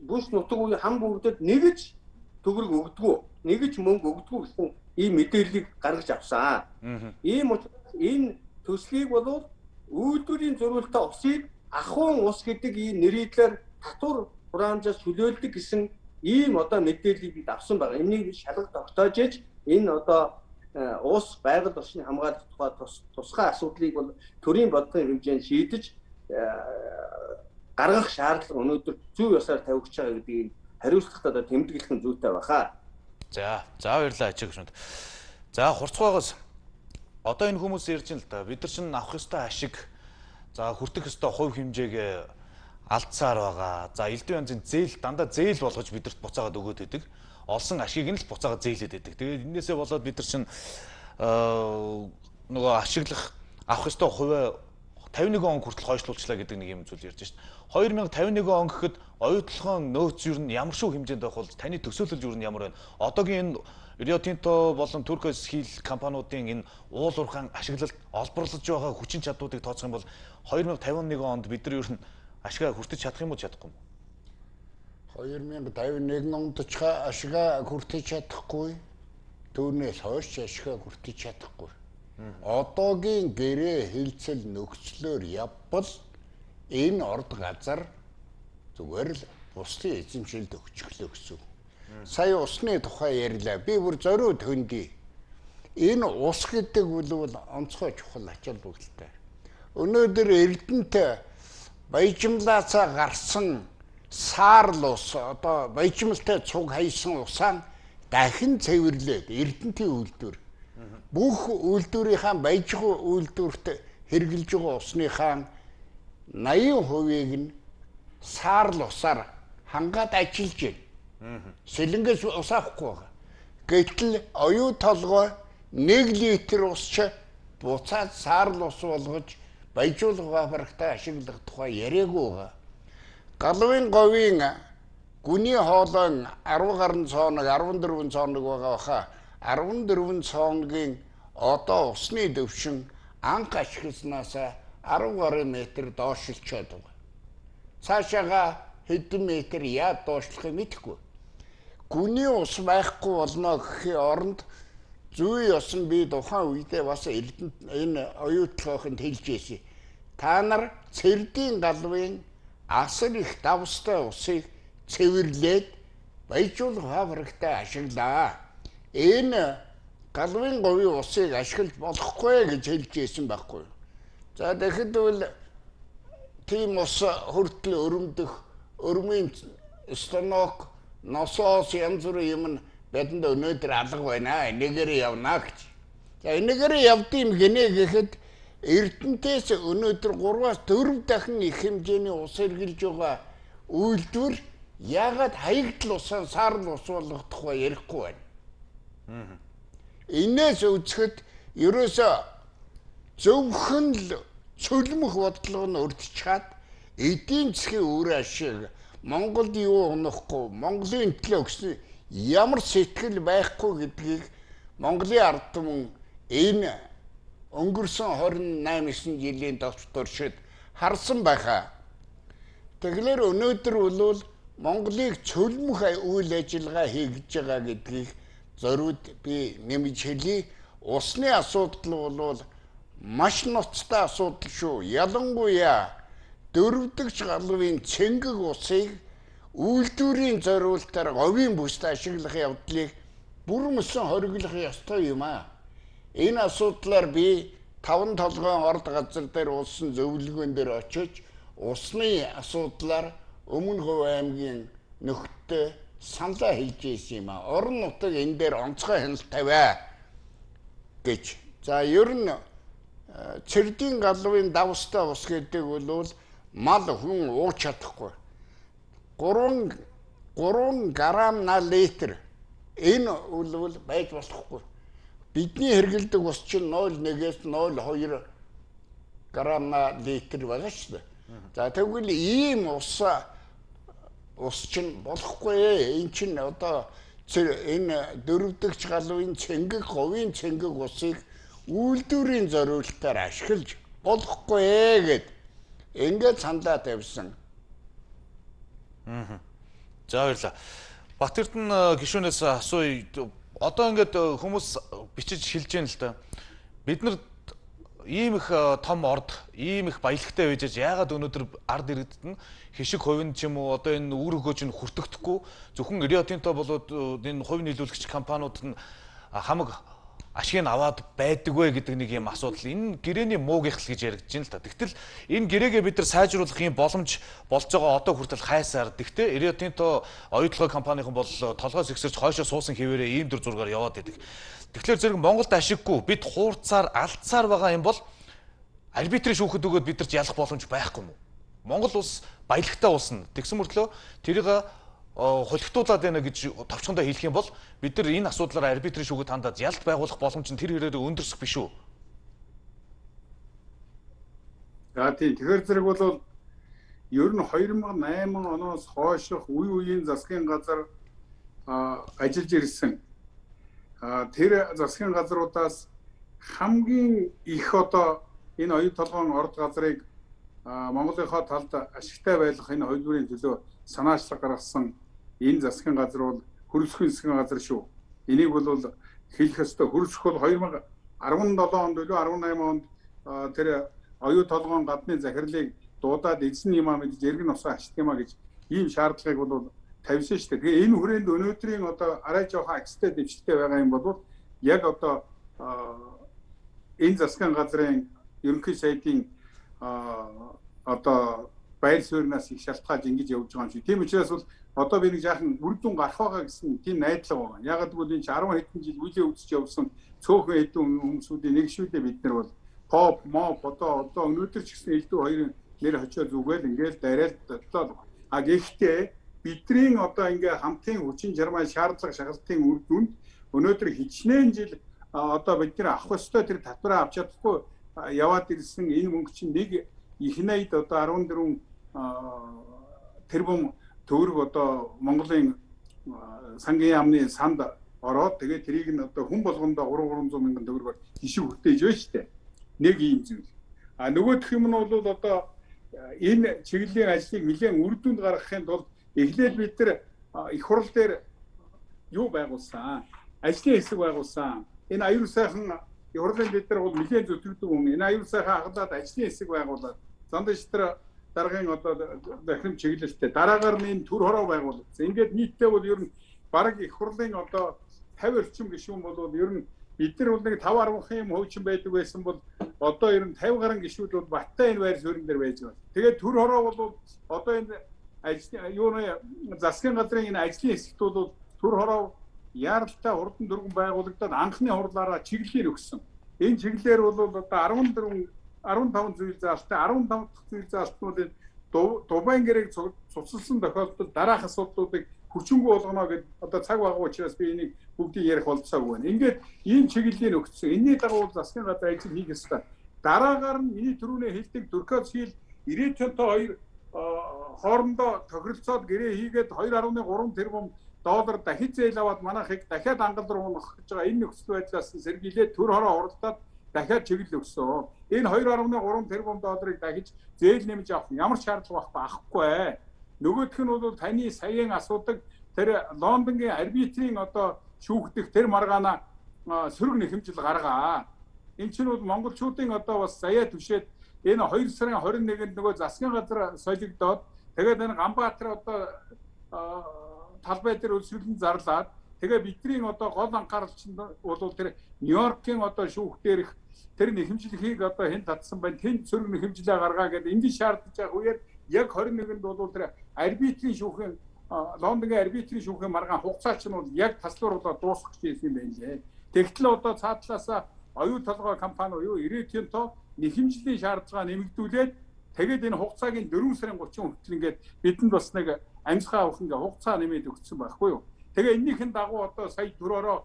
бүс нутаг үе хам бүгдэд нэгж төгрөг өгдөггүй, нэгж мөнгө өгдөггүй гэсэн ийм мэдээллийг гаргаж авсан. Ийм учраас энэ төслийг бол үйлдвэрийн зориулалтаа усыг ахуйн ус гэдэг ийм нэрийдлэр татвар хураамжаас чөлөөлдөг гэсэн ийм одоо мэдээллийг бид авсан байгаа. Энийг шалгалт тогтоож иж энэ одоо Э, уус байгаль орчны хамгаалах тухай тусгай асуудлыг бол төрийн бодлогын хэмжээнд шийдэж э, гаргах шаардлага өнөөдөр зөв ёсоор тавигдж байгаа гэдгийг хариуцлагатаа тэмдэглэх нь зүйтэй баха. За, за баярлалаа ачиг шүнд. За хурцгаагаас одоо энэ хүмүүс ярьж байна л да. Бид нар чинь авах ёстой ашиг за хүртэх ёстой хувь хэмжээг алдсаар байгаа. За элдв янзын зээл дандаа зээл болгож бидэрт буцаагаад өгөөд идэг олсон ашгийг нь л буцаага зээлээд байдаг. Тэгээд энээсээ болоод бид нар чинь нөгөө ашиглах авах ёстой хувиа 51 он хүртэл хойшлуулчлаа гэдэг нэг юм зүйл ярьж шít. 2051 он гэхэд оюутлогын нөөц юу нь ямар шүү хэмжээнд байх бол таны төсөөлөл юу нь ямар байна? Одоогийн энэ Rio Tinto болон Turquoise Hill компаниудын энэ уул уурхайн ашиглалт олборлож байгаа хүчин чадлуудыг тооцох юм бол 2051 онд бид нар юу нь ашигаа хүртэж чадах юм уу чадахгүй юм? 2051 онд ч ашигаа хүртэж чадахгүй. Түүнээс хойш ашигаа хүртэж чадахгүй. Одоогийн гэрээ хилцэл нөхцлөөр явбал энэ орд газар зүгээр л бусдын эзэмшилд өгчихлөө гэсэн. Сая усны тухай ярьлаа. Би бүр зориуд хөндөе. Энэ ус гэдэг бол онцгой чухал ачаал бүгдэлтэй. Өнөөдөр Эрдэнэт баяжмлаасаа гарсан саарл ус одоо баяжмалтай цуг хайсан усаа дахин цэвэрлээд Эрдэнтийн үйлдвэр бүх үйлдвэрийнхаа баяжгүй үйлдвэрт хэрглэж байгаа усныхаа 80%-ийг нь саарл усаар хангаад ажиллаж байна. Сэлэнгээс ус авахгүй байгаа. Гэтэл оюу толгой 1 литр ус ч буцаад саарл ус болгож баяжуулга барагтай ашиглах тухай яриаггүй байгаа. Галвын говийн гүний хоолой 10 гаруй цооног 14 цооног байгаа баха. 14 цооногийн одоо усны төвшин анх ашигласнаас 10 гаруй метр доошлчод байгаа. Цаашаага хэдэн метр яа доошлохыг мэдэхгүй. Гүний ус байхгүй болно гэхийн оронд зүй ёсон би тухайн үедээ бас эрдэнэ энэ оюутлогоохонд хэлж ийсэн. Та нар цэрдийн галвын асар их давстай усыг цэвэрлээд баяжуулах фабриктай ашиглаа. Энэ галвын говийн усыг ашиглаж болохгүй гэж хэлж ирсэн байхгүй. За тэгэхэд бол тийм ус хүртэл өрөмдөх өрмийн станок носоос янз бүрийн юм бидэнд өнөөдөр алга байна. Энэгээр явна гэж. За энэгээр явдığım гинэ гэхэд Эрдэнтээс өнөөдөр 3-аас 4 дахин их хэмжээний ус хэрглэж байгаа үйлдвэр яагаад хаягдл усаа саарл ус болгох вэ ярихгүй байна. Инээс үзэхэд ерөөсө зөвхөн л цөлмөх бодлого нь урдчаад эдийн засгийн үр ашиг Монголд юу унахгүй Монголын төлөө өгсөн ямар сэтгэл байхгүй гэдгийг Монголын ард түмэн энэ өнгөрсөн 28 жилийн туршид харсан байхаа. Тэгэхээр өнөөдөр бол Монголыг цөлмөх үйл ажиллагаа хийж байгаа гэдгийг зориуд би нэмж хэлье. Усны асуудал бол маш ноцтой асуудал шүү. Ялангуяа дөрөвдөг галвын цэнгэг усыг үйлдвэрийн зориултаар говийн бүст ашиглах явдлыг бүр мөсөн хориглох ёстой юм аа. Энэ асуудлаар би таван толгойн орд газар дээр улсын зөвлөгөөн дээр очиж усны асуудлаар өмнө хөв аймгийн нөхдөд саналаа хэлж ийсэн юм аа. Орон нутаг энэ дээр онцгой хяналт тавиа гэж. За ер нь цэрдийн галвын давстай ус гэдэг бол мал хүн ууч чадахгүй. 3 3 грамм на литр энэ бол байж болохгүй. Бидний хэрэгэлдэг ус чинь 0.1-ээс 0.2 грамм на литр байгаа шүү дээ. За тэгвэл ийм ус ус чинь болохгүй. Энэ чинь одоо энэ дөрөвдөгч галуун цэнгэг, говийн цэнгэг усыг үйлдвэрийн зориулалтаар ашиглаж болохгүй гэд ингээд сандаа тавьсан. Аа. За баярлаа. Бат Эрдэнэ гишүүнээс асууя. Одоо ингээд хүмүүс бичиж шилж яана л да. Бид нар ийм их том орд, ийм их баялагтай байж яагаад өнөөдөр ард иргэдэд нь хишиг хувийн ч юм уу одоо энэ үр хөгөөж нь хүртэгдэхгүй зөвхөн Tinto болоод энэ хувь нийлүүлэгч компаниуд нь хамаг ашиг нь аваад байдаггүй гэдэг нэг юм асуудал. Энэ гэрээний муу гихл гэж яригдж байна л та. Тэгтэл энэ гэрээгээ бид нар сайжруулах юм боломж болж байгаа одоо хүртэл хайсаар. Тэгтээ Rio Tinto оюутлогын компанийн бол толгойс ихсэрч хойшоо суусан хിവэрээ ийм дөр зургаар яваад идэг. Тэгэхээр зэрэг Монголд ашиггүй бид хуурцаар алдсаар байгаа юм бол арбитрийн шүүхэд өгөөд бид нарт ялах боломж байхгүй юм уу? Монгол улс баялагтай улс нь тэгсэн мөртлөө тэрийг хулигтуулаад байна гэж товчхондоо хэлэх юм бол бид нар энэ асуудлаараа арбитрийн шүүхэд хандаад ялт байгуулах боломж нь тэр хэрээр өндөрсөх биш үү? За тийм тэгэхээр зэрэг бол ер нь 2008 оноос хойших үе үеийн засгийн газар ажиллаж ирсэн. Тэр засгийн газруудаас хамгийн их одоо энэ оюун толгойн орд газрыг Монголынхоо талд ашигтай байлгах энэ хоёрын төлөө санаачлаг гаргасан энэ засгийн газар бол хөрөлсөхийн засгийн газар шүү. Энийг бол хэлэх ёстой. Хөрөлсөх бол 2017 онд үлээ 18 онд тэр оюу толгоон гадны захирлыг дуудаад эзэн юм аа мэдж эргэн усаа ашигт юм а гэж ийм шаардлагыг бол тавьсан шүү дээ. Тэгээ энэ хүрээнд өнөөдрийн одоо арай жоохон акстай дэвшилтэй байгаа юм бол яг одоо энэ засгийн газрын ерөнхий сайдын одоо байр сууринаас их шалтгаалж ингэж явж байгаа юм шиг. Тийм учраас бол одоо би нэг жаахан үр дүн гарах байгаа гэсэн тийм найдлага байна. Яг гэвэл энэ 10 хэдэн жил үлээ үзэж явсан цөөхөн хэдэн хүмүүсүүдийн нэг шүү дээ бид нар бол топ мо одоо одоо өнөөдөр ч гэсэн элдв хоёрын нэр хочоо зүгээл ингээл дарайл дотлоо. А гэхдээ бидний одоо ингээ хамтын хүчин чармай шаардлага шагалтын үр дүнд өнөөдөр хичнээн жил одоо бид нар авах ёстой тэр татвараа авч чадахгүй яваад ирсэн энэ мөнгө чинь нэг их найд одоо 14 тэрбум төгрөг одоо Монголын сангийн яамны санд ороод тэгээд тэрийг нь одоо хүн болгондоо 3 300 мянган төгрөгөөр хишиг хүртээж байна шүү дээ. Нэг ийм зүйл. А нөгөөх юм нь бол одоо энэ чиглэлийн ажлыг нэлээд үр дүнд гаргахын тулд эхлээд бид нар их хурл дээр юу байгуулсан? Ажлын хэсэг байгуулсан. Энэ аюул сайхан хурлын бид нар бол нэлээд зүтгэдэг хүн. Энэ аюул сайхан хаглаад ажлын хэсэг байгуулаад зандаж тэр даргын одоо дахин чиглэлтэй дараагаар нь энэ төр хороо байгуулагдсан. Ингээд нийтдээ бол ер нь баг их хурлын одоо 50 орчим гишүүн бол ер нь бид нар бол нэг 5 10 юм хуучин байдаг байсан бол одоо ер нь 50 гаруй гишүүд бол баттай энэ байр суурин дээр байж байгаа. Тэгээд төр хороо бол одоо энэ ажлын юу нэ засгийн газрын энэ ажлын хэсэгт бол төр хороо яаралтай хурдан дөрвөн байгуулагдаад анхны хурлаараа чиглэлээр өгсөн. Энэ чиглэлээр бол одоо 14 15 зүйл заалттай 15 дахь зүйл заалтнуудын Дубайн гэрээг цуцлсан тохиолдолд дараах асуудлуудыг хүчингү болгоно гэд одоо цаг байгаа учраас би энийг бүгдийг ярих болцоогүй байна. Ингээд ийм чиглэлийн өгсөн. Энийний дагуу засгийн газар ажил хийх ёстой. Дараагаар нь миний түрүүний хэлдэг Туркоц хил 90 тонтой хоёр хоорондоо тохиролцоод гэрээ хийгээд 2.3 тэрбум доллар дахид зээл аваад манайхыг дахиад ангал руу унах гэж байгаа энэ нөхцөл байдлаас сэргийлээд төр хороо уралдаад дахиад чиглэл өгсөн. Энэ 2.3 тэрбум долларыг дахиж зээл нэмж авах ямар шаардлага байхгүй. Нөгөөх нь бол таны саяын асуудаг тэр Лондонгийн арбитрийн одоо шүүхдэх тэр маргаана сөрөг нэхэмжил гаргаа. Энд чинь бол монголчуудын одоо бас заяа түшээд энэ 2 сарын 21-нд нөгөө засгийн газар солигдоод тэгээд энэ Ганбаатар одоо талбай дээр өлсгөлн зарлаад тэгээ бидний одоо гол анхаарал чинь бол тэр Нью-Йоркийн одоо шүүх дээрх тэр нэхэмжлэхийг одоо хэн татсан байна тэнд сөрөг нэхэмжлээ гаргаа гэдэг ингэ шаардж байгаа үеэр яг 21-нд бол тэр арбитрийн шүүхийн Лондонгийн арбитрийн шүүхийн маргаан хугацаа чинь бол яг таслууруулаа дуусгах гэж юм байна лээ. Тэгтэл одоо цаатлаасаа оюу толгой компани юу Ирэтинто нэхэмжлийн шаардлага нэмэгдүүлээд тэгээд энэ хугацааг 4 сарын 30 хүртэл ингээд бидэнд бас нэг амьсгаа авах ингээ хугацаа нэмээд өгсөн байхгүй юу. Тэгээ эннийхэн дагуу одоо сая төрөөрөө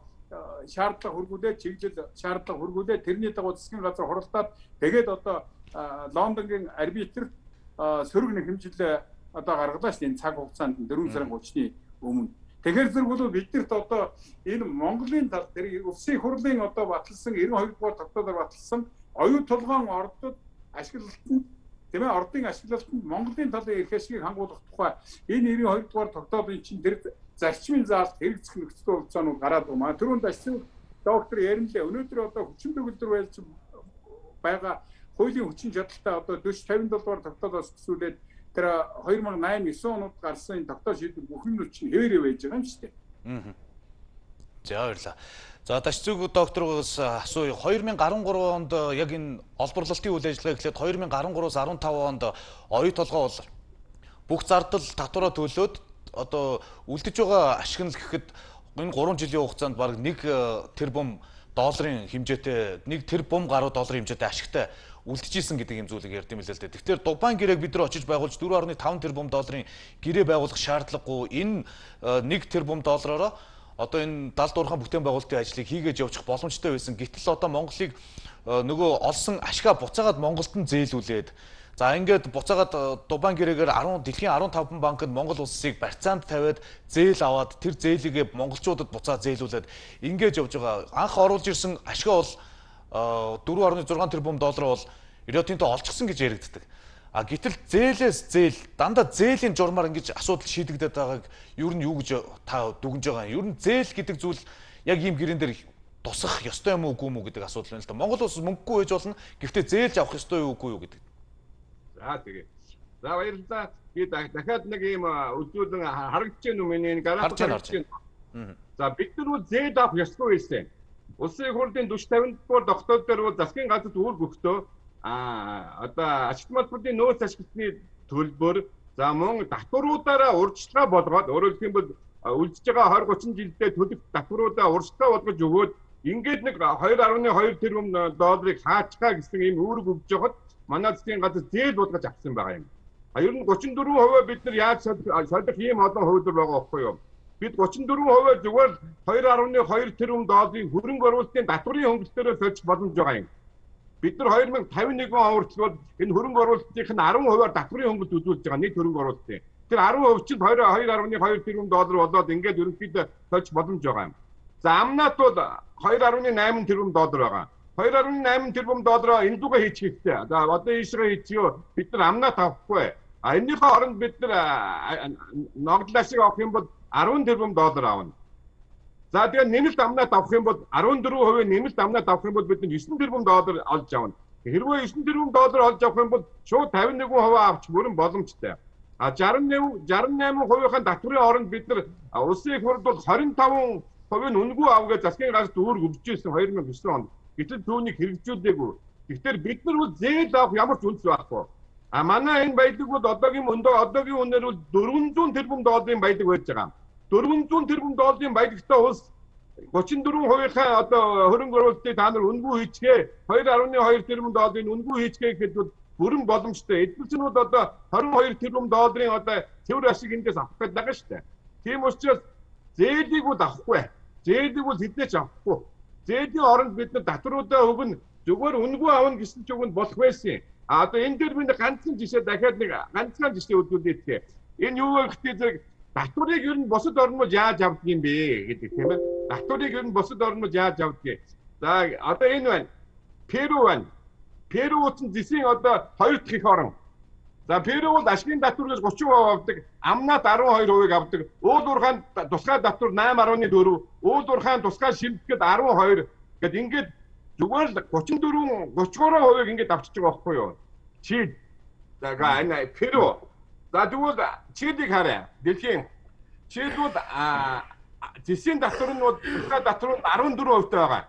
шаардлага хөргүүлээд чиглэл шаардлага хөргүүлээд тэрний дагуу засгийн газар хуралдаад тэгээд одоо Лондонгийн арбитр сөрөг нэхэмжлээ одоо гаргалаа шүү энэ цаг хугацаанд 4 сарын 30-ны өмнө. Тэгэхээр зэрэг бол биднэрт одоо энэ Монголын тал тэр Улсын хурлын одоо баталсан 92 дугаар тогтоолоор баталсан оюу толгоон ордод ашиглалтанд тийм ээ ордын ашиглалтанд Монголын талын эрх ашигыг хангуулах тухай энэ 92 дугаар тогтоолын чинь тэр зарчмын заалт хэрэгцэх нөхцөл болцоонууд гараад байна. Түрүүнд ажлын доктор яринлээ. Өнөөдөр одоо хүчин төгөлдөр байлж байгаа хуулийн хүчин чадалтай одоо 40 50 доллар тогтоолоос төсүүлээд тэр 2008 9 онод гарсан тогтоол шийдвэр бүхэн нь чинь хэвээрээ байж байгаа юм шүү дээ. Аа. За баярлалаа. За Дашцүг доктороос асууя 2013 онд яг энэ олборлолтын үйл ажиллагаа эхлээд 2013-аас 15 онд оюу толгой бол бүх зардал татвараа төлөөд одоо үлдэж байгаа ашиг нь гэхэд энэ 3 жилийн хугацаанд баг 1 тэрбум долларын хэмжээтэй 1 тэрбум гаруй долларын хэмжээтэй ашигтай үлдчихсэн гэдэг юм зүйлийг ярьд юм л л дээ. Тэгэхээр Дубайн гэрээг бид нар очиж байгуулж 4.5 тэрбум долларын гэрээ байгуулах шаардлагагүй энэ 1 тэрбум доллараараа одоо энэ 70 дуурхайн бүтээн байгуулалтын ажлыг хийгээж явуучих боломжтой байсан. Гэтэл одоо Монголыг нөгөө олсон ашгаа буцаагаад Монголд нь зээлүүлээд За ингээд буцаагаад Дубайн гэрээгээр 10 дэлхийн 15 банкнд Монгол улсыг барьцаанд тавиад зээл аваад тэр зээлийгээ монголчуудад буцаа зээлүүлээд ингэж явж байгаа. Анх оруулж ирсэн ашгаа бол 4.6 тэрбум доллар бол Риотинто олчихсон гэж яригддаг. А гэтэл зээлээс зээл дандаа зээлийн журмаар ингэж асуудал шийдэгдээд байгааг ер нь юу гэж та дүгнж байгаа юм. Ер нь зээл гэдэг зүйл яг ийм гэрэн дээр тусах ёстой юм уу үгүй мүү гэдэг асуудал байна л да. Монгол улс мөнгөгүй байж болно. Гэхдээ зээлж авах ёстой юу үгүй юу гэдэг. За тэгээ. За баярлалаа. Би дахиад нэг ийм үзүүлэн харагдаж байна уу миний энэ гараад харагдаж байна. За бид нар бол зээл авах ёсгүй байсан. Улсын хурлын 40 50 дугаар тогтоол дээр бол засгийн газар үүрэг өгтөө а одоо ажилт малбарын нөөц ашиглалтны төлбөр за мөн татваруудаараа урьдчилгаа болгоод өөрөөр хэлбэл үлдэж байгаа 20 30 жилдээ төлөх татваруудаа урьдчилгаа болгож өгөөд ингээд нэг 2.2 тэрбум долларыг хаачгаа гэсэн ийм үүрэг өгж жоход манай засгийн газар зээл болгож авсан байгаа юм. А ер нь 34% бид нар яаж солих ийм олон хувилбар байгаа байхгүй юу? бид 34% зүгээр 2.2 тэрбум долларын хөрөнгө оруулалтын татврын хөнгөлөлтөөр сольж боломж байгаа юм. Бид нар 2051 он хүртэл энэ хөрөнгө оруулалтын 10%-аар татврын хөнгөлөлт үзүүлж байгаа нэг хөрөнгө оруулалтын. Тэр 10% чинь 2.2 тэрбум доллар болоод ингээд ерөнхийдөө сольж боломж байгаа юм. За амнат бол 2.8 тэрбум доллар байгаа. 2.8 тэрбум доллараа энэ дүүгээ хийчих хэрэгтэй. За одоо ийшээ хийчихё. Бид нар амнат авахгүй. А энэний хооронд бид нар ногдлашиг авах юм бол 10 тэрбум доллар авна. За тэгээ нэмэлт амнаад авах юм бол 14% нэмэлт амнаад авах юм бол бид 9 тэрбум доллар олж авна. Хэрвээ 9 тэрбум доллар олж авах юм бол шууд 51% авч мөрөн боломжтой. А 68 68%-ийн татврын оронд бид нар улсын их хурлд бол 25% нь үнгүй авгаа засгийн газар дүүр өвчжсэн 2009 онд. Гэтэл түүнийг хэрэгжүүлээгүй. Тэгэхээр бид нар бол зээл авах ямар ч үндэс байхгүй. А манай энэ баялаг бол одоогийн өндөө одоогийн үнээр бол 400 тэрбум долларын баялаг байж байгаа. 400 тэрбум долларын баялагтай улс 34%-ийнхаа одоо хөрөнгө оруулалтыг та нар үнгүй хийчихээ 2.2 тэрбум долларын үнгүй хийчихээ гэхэд бол бүрэн боломжтой. Эдгүүлчнүүд одоо 22 тэрбум долларын одоо цэвэр ашиг эндээс авах гэдэг байгаа шүү дээ. Тийм учраас зээлийг бол авахгүй. Зээлийг бол хэднэч авахгүй. Зээлийн оронд бид нар татваруудаа өгнө зүгээр үнгүй авна гэсэн ч үгэнд болох байсан. А одоо энэ дээр би нэг ганцхан жишээ дахиад нэг ганцхан жишээ өгүүлээд. Энэ юу вэ гэхтээ зэрэг татварыг ер нь бусад орнууд яаж авдаг юм бэ гэдэг тийм ээ. Татварыг ер нь бусад орнууд яаж авдаг. За одоо энэ байна. Перу байна. Перу утсан зэсийн одоо хоёр дахь их орн. За Перу бол ашигын татвар гэж 30% авдаг, амнаад 12%-ыг авдаг. Уул уурхаан тусгай татвар 8.4, уул уурхаан тусгай шимтгэхэд 12 гэд ингээд зүгээр л 34 33%-ыг ингээд авчиж байгаа байхгүй юу? Чи за энэ Перу За тэгвэл чилийг хараа. Дэлхийн чилүүд зэсийн татвар нь бол тухай татвар нь 14% байгаа.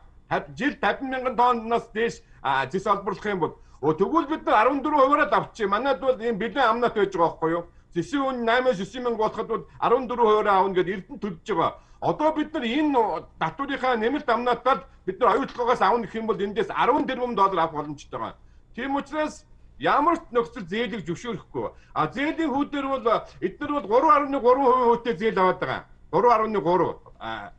Жил 50 мянган тонноос дээш зэс олборлох юм бол өө тэгвэл бид нар 14%-аар л авчих. Манайд бол ийм бэлэн амнат байж байгаа байхгүй юу? Зэсийн үн 8-9 мянга болоход бол 14%-аар аавна гэдээ эрдэнэ төлж байгаа. Одоо бид нар энэ татврынхаа нэмэлт амнаатаар бид нар оюутлогоос авна гэх юм бол эндээс 10 тэрбум доллар авах боломжтой байгаа. Тийм учраас ямар ч нөхцөл зээлийг зөвшөөрөхгүй. А зээлийн хүүдээр бол эдгээр бол 3.3% хөөтэй зээл аваад байгаа. 3.3 а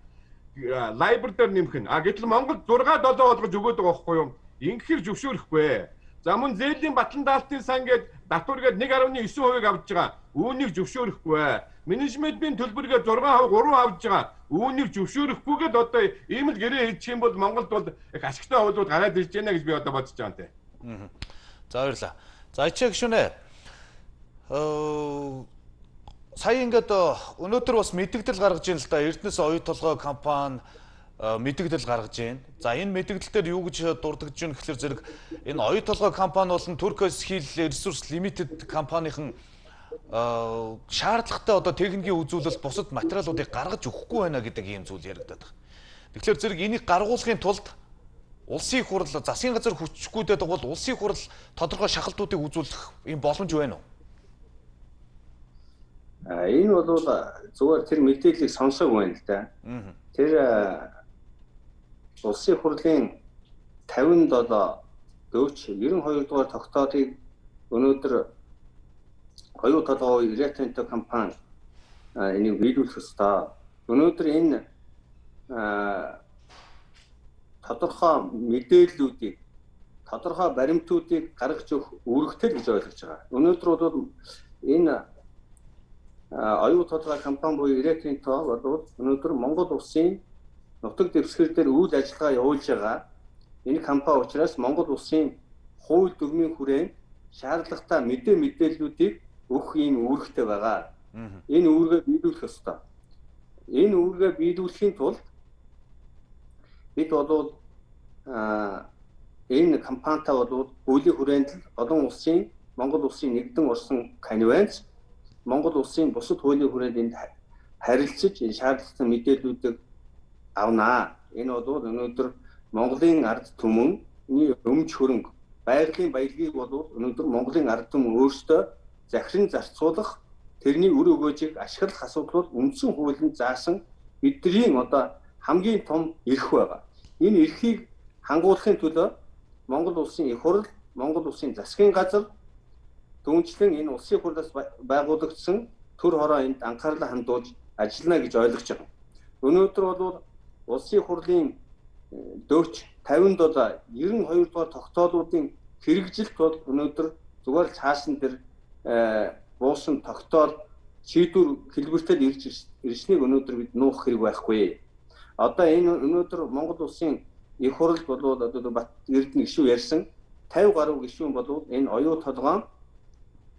лайбр дээр нэмэх нь. А гэтэл Монгол 6 7 болгож өгөөд байгаа байхгүй юу? Ингэхэр зөвшөөрөхгүй. За мөн зээлийн батлан даалтын сан гээд татваргээд 1.9%-ыг авч байгаа. Үүнийг зөвшөөрөхгүй. Менежментийн төлбөргээ 6% 3 авж байгаа. Үүнийг зөвшөөрөхгүйгээд одоо ийм л гэрээ хийчих юм бол Монголд бол их ашигтай хуулиуд гараад ирж байна гэж би одоо бодож байгаа юм те. Аа. За баярлаа. За ичээ гүшүнэ. Оо сая ингээд өнөөдөр бас мэдгдэл гаргаж ийн л да Эрдэнэс оюу толгой компани мэдгдэл гаргаж байна. За энэ мэдгдэл дээр юу гэж дурдгаж байна гэхэлэр зэрэг энэ оюу толгой компани болон Turkish Hill Resource Limited компанийн шаардлагатай одоо техникийн үзүүлэлт бусад материалуудыг гаргаж өгөхгүй байна гэдэг ийм зүйл яригадаад байна. Тэгэхээр зэрэг энийг гаргуулахын тулд улсын хурл засгийн газар хүчгүүдэд бол улсын хурл тодорхой шахалтуудыг үзүүлэх юм боломж байна уу? А энэ бол зүгээр тэр мэдээллийг сонсог байна л да. Тэр улсын хурлын 57 дөөч 92 дугаар тогтоодыг өнөөдөр оюу толгой Ирэтэнтэй компани энийг биелүүлэх ёстой. Өнөөдөр энэ тодорхой мэдээллүүдийг тодорхой баримтуудыг гаргаж өгөх үүрэгтэй гэж ойлгож байгаа. Өнөөдөр бол энэ оюу тодорхой компани буюу Ирэтинто бол өнөөдөр Монгол улсын нутаг дэвсгэр дээр үйл ажиллагаа явуулж байгаа энэ компани учраас Монгол улсын хууль дүрмийн хүрээнд шаардлагатай мэдээ мэдээллүүдийг өгөх юм үүрэгтэй байгаа. Энэ үүргээ биелүүлэх ёстой. Энэ үүргээ биелүүлэхийн тулд бид бол энэ компанитай бол бүлийн хүрээнд олон улсын Монгол улсын нэгдэн орсон конвенц Монгол улсын бусад хуулийн хүрээнд энд харилцаж энэ шаардлагатай мэдээллүүдийг авнаа. Энэ бол өнөөдөр Монголын ард түмний өмч хөрөнгө байгалийн баялагийг бол өнөөдөр Монголын ард түмэн өөрсдөө захиран зарцуулах тэрний үр өгөөжийг ашиглах асуудал бол үндсэн хуулинд заасан бидний одоо хамгийн том эрх байгаа энэ эрхийг хангуулахын төлөө Монгол улсын их хурл, Монгол улсын засгийн газар түүнчлэн энэ улсын хурлаас байгуулагдсан төр хороо энд анхаарлаа хандуулж ажиллана гэж ойлгож байгаа. Өнөөдөр бол улсын хурлын э, дөөч 57 92 дугаар тогтоолуудын хэрэгжилт бол өнөөдөр зүгээр цаасан дээр буусан тогтоол шийдвэр хэлбэртэй ирж ирснийг өнөөдөр бид нуух хэрэг байхгүй. Одоо энэ өнөөдөр Монгол улсын их хурл болоод одоо Бат Эрдэнэ гишүүн ярьсан. 50 гаруй гишүүн болоод энэ оюу толгоон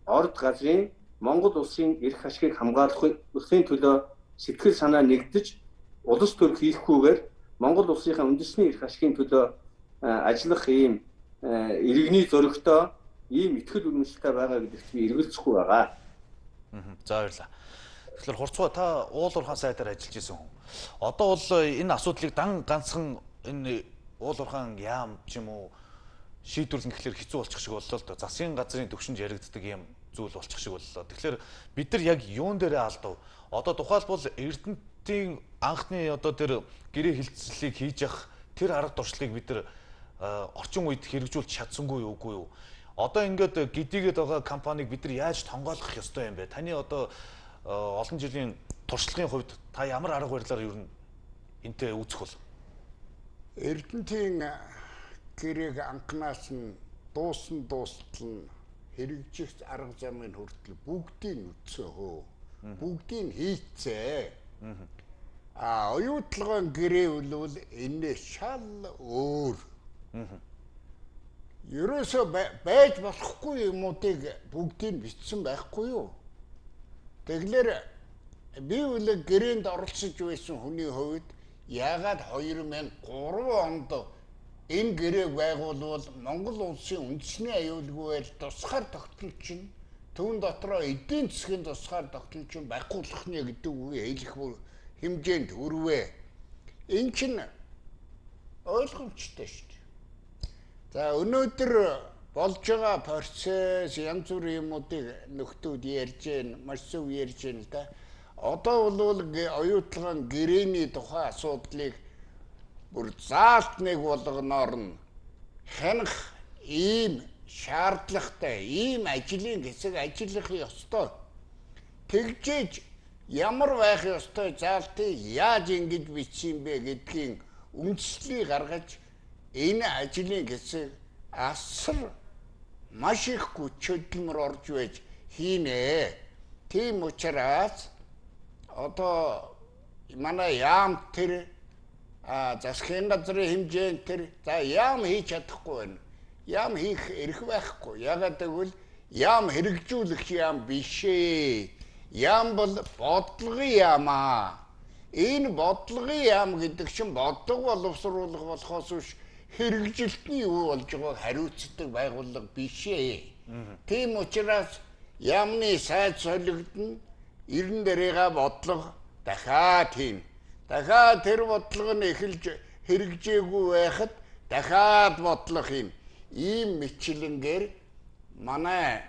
орд газрын Монгол улсын эрх ашигыг хамгаалахын төлөө сэтгэл санаа нэгдэж улс төр хийхгүйгээр Монгол улсынхаа үндэсний эрх ашигын төлөө ажиллах ийм э, иргэний зөрөгтэй ийм ихтгэл үнэмшилтэй байгаа гэдэгт би эргэлзэхгүй байгаа. Мгм. За баярлалаа. Тэгэхээр хурцгаа та уул уурхаан сайдаар ажиллаж исэн хүн. Одоо бол энэ асуудлыг дан ганцхан энэ уул уурхаан яам ч юм уу шийдвэрлэн гэхэлэр хэцүү болчих шиг боллоо л доо. Засгийн газрын төвшөнд яригддаг юм зүйл болчих шиг боллоо. Тэгэхээр бид нар яг юун дээрээ алдав? Одоо тухайлбал Эрдэнэтийн анхны одоо тэр гэрээ хилцлийг хийж явах тэр арга туршлагыг бид нар орчин үед хэрэгжүүлж чадсангүй юу үгүй юу? Одоо ингээд гидигээд байгаа компанийг бид нар яаж тонгоолох ёстой юм бэ? Таны одоо олон жилийн туршлагын хувьд та ямар арга барилаар ер нь энтэй үүсэх бол? Эрдэнтийн гэрээг анхнаас нь дуусан дуустал нь хэрэгжих арга замын хүртэл бүгдийг үтсөө хөө. Бүгдийг хийцээ. А оюутлагын гэрээ бол энэ шал өөр. Ерөөсөө бай- байж болохгүй юмуудыг бүгдийг бичсэн байхгүй юу? Тэглэр би үл гэрээнд оролцож байсан хүний хувьд яагаад 2003 онд энэ гэрээг байгуулвал Монгол улсын үндэсний аюулгүй байл тусгаар тогтолч нь түүн дотроо эдийн засгийн тусгаар тогтолч нь байхгүй болох нэ гэдэг үгийг хэлэх хэмжээнд хүрвэ. Энэ чинь ойлгомжтой шүү дээ. За өнөөдөр болж байгаа процесс янз бүрийн юмуудыг нөхдүүд ярьж байна, маш зөв ярьж байна л да. Одоо бол оюутлагын гэрээний тухай асуудлыг бүр заалт нэг болгоноор нь хянах ийм шаардлагатай, ийм ажлын хэсэг ажиллах ёстой. Тэгжээж ямар байх ёстой заалтыг яаж ингэж бичсэн бэ гэдгийг үндэслэлийг гаргаж энэ ажлын хэсэг асар маш их хүч хөдөлмөр орж байж хийнэ. Тийм учраас одоо манай яам тэр засгийн газрын хэмжээнд тэр за яам хийж чадахгүй байна. Яам хийх эрх байхгүй. Ягаад гэвэл яам хэрэгжүүлэх яам биш ээ. Яам бол бодлогын яам аа. Энэ бодлогын яам гэдэг чинь бодлого боловсруулах болохоос биш хэрэгжилтний юу болж байгааг хариуцдаг байгууллага биш ээ. Тийм учраас яамны сайд солигдно эрен дээрээ бодлого дахиад хийн. Дахиад тэр бодлого нь эхэлж хэрэгжээгүй байхад дахиад бодлого хийн. Ийм мэтлэнгээр манай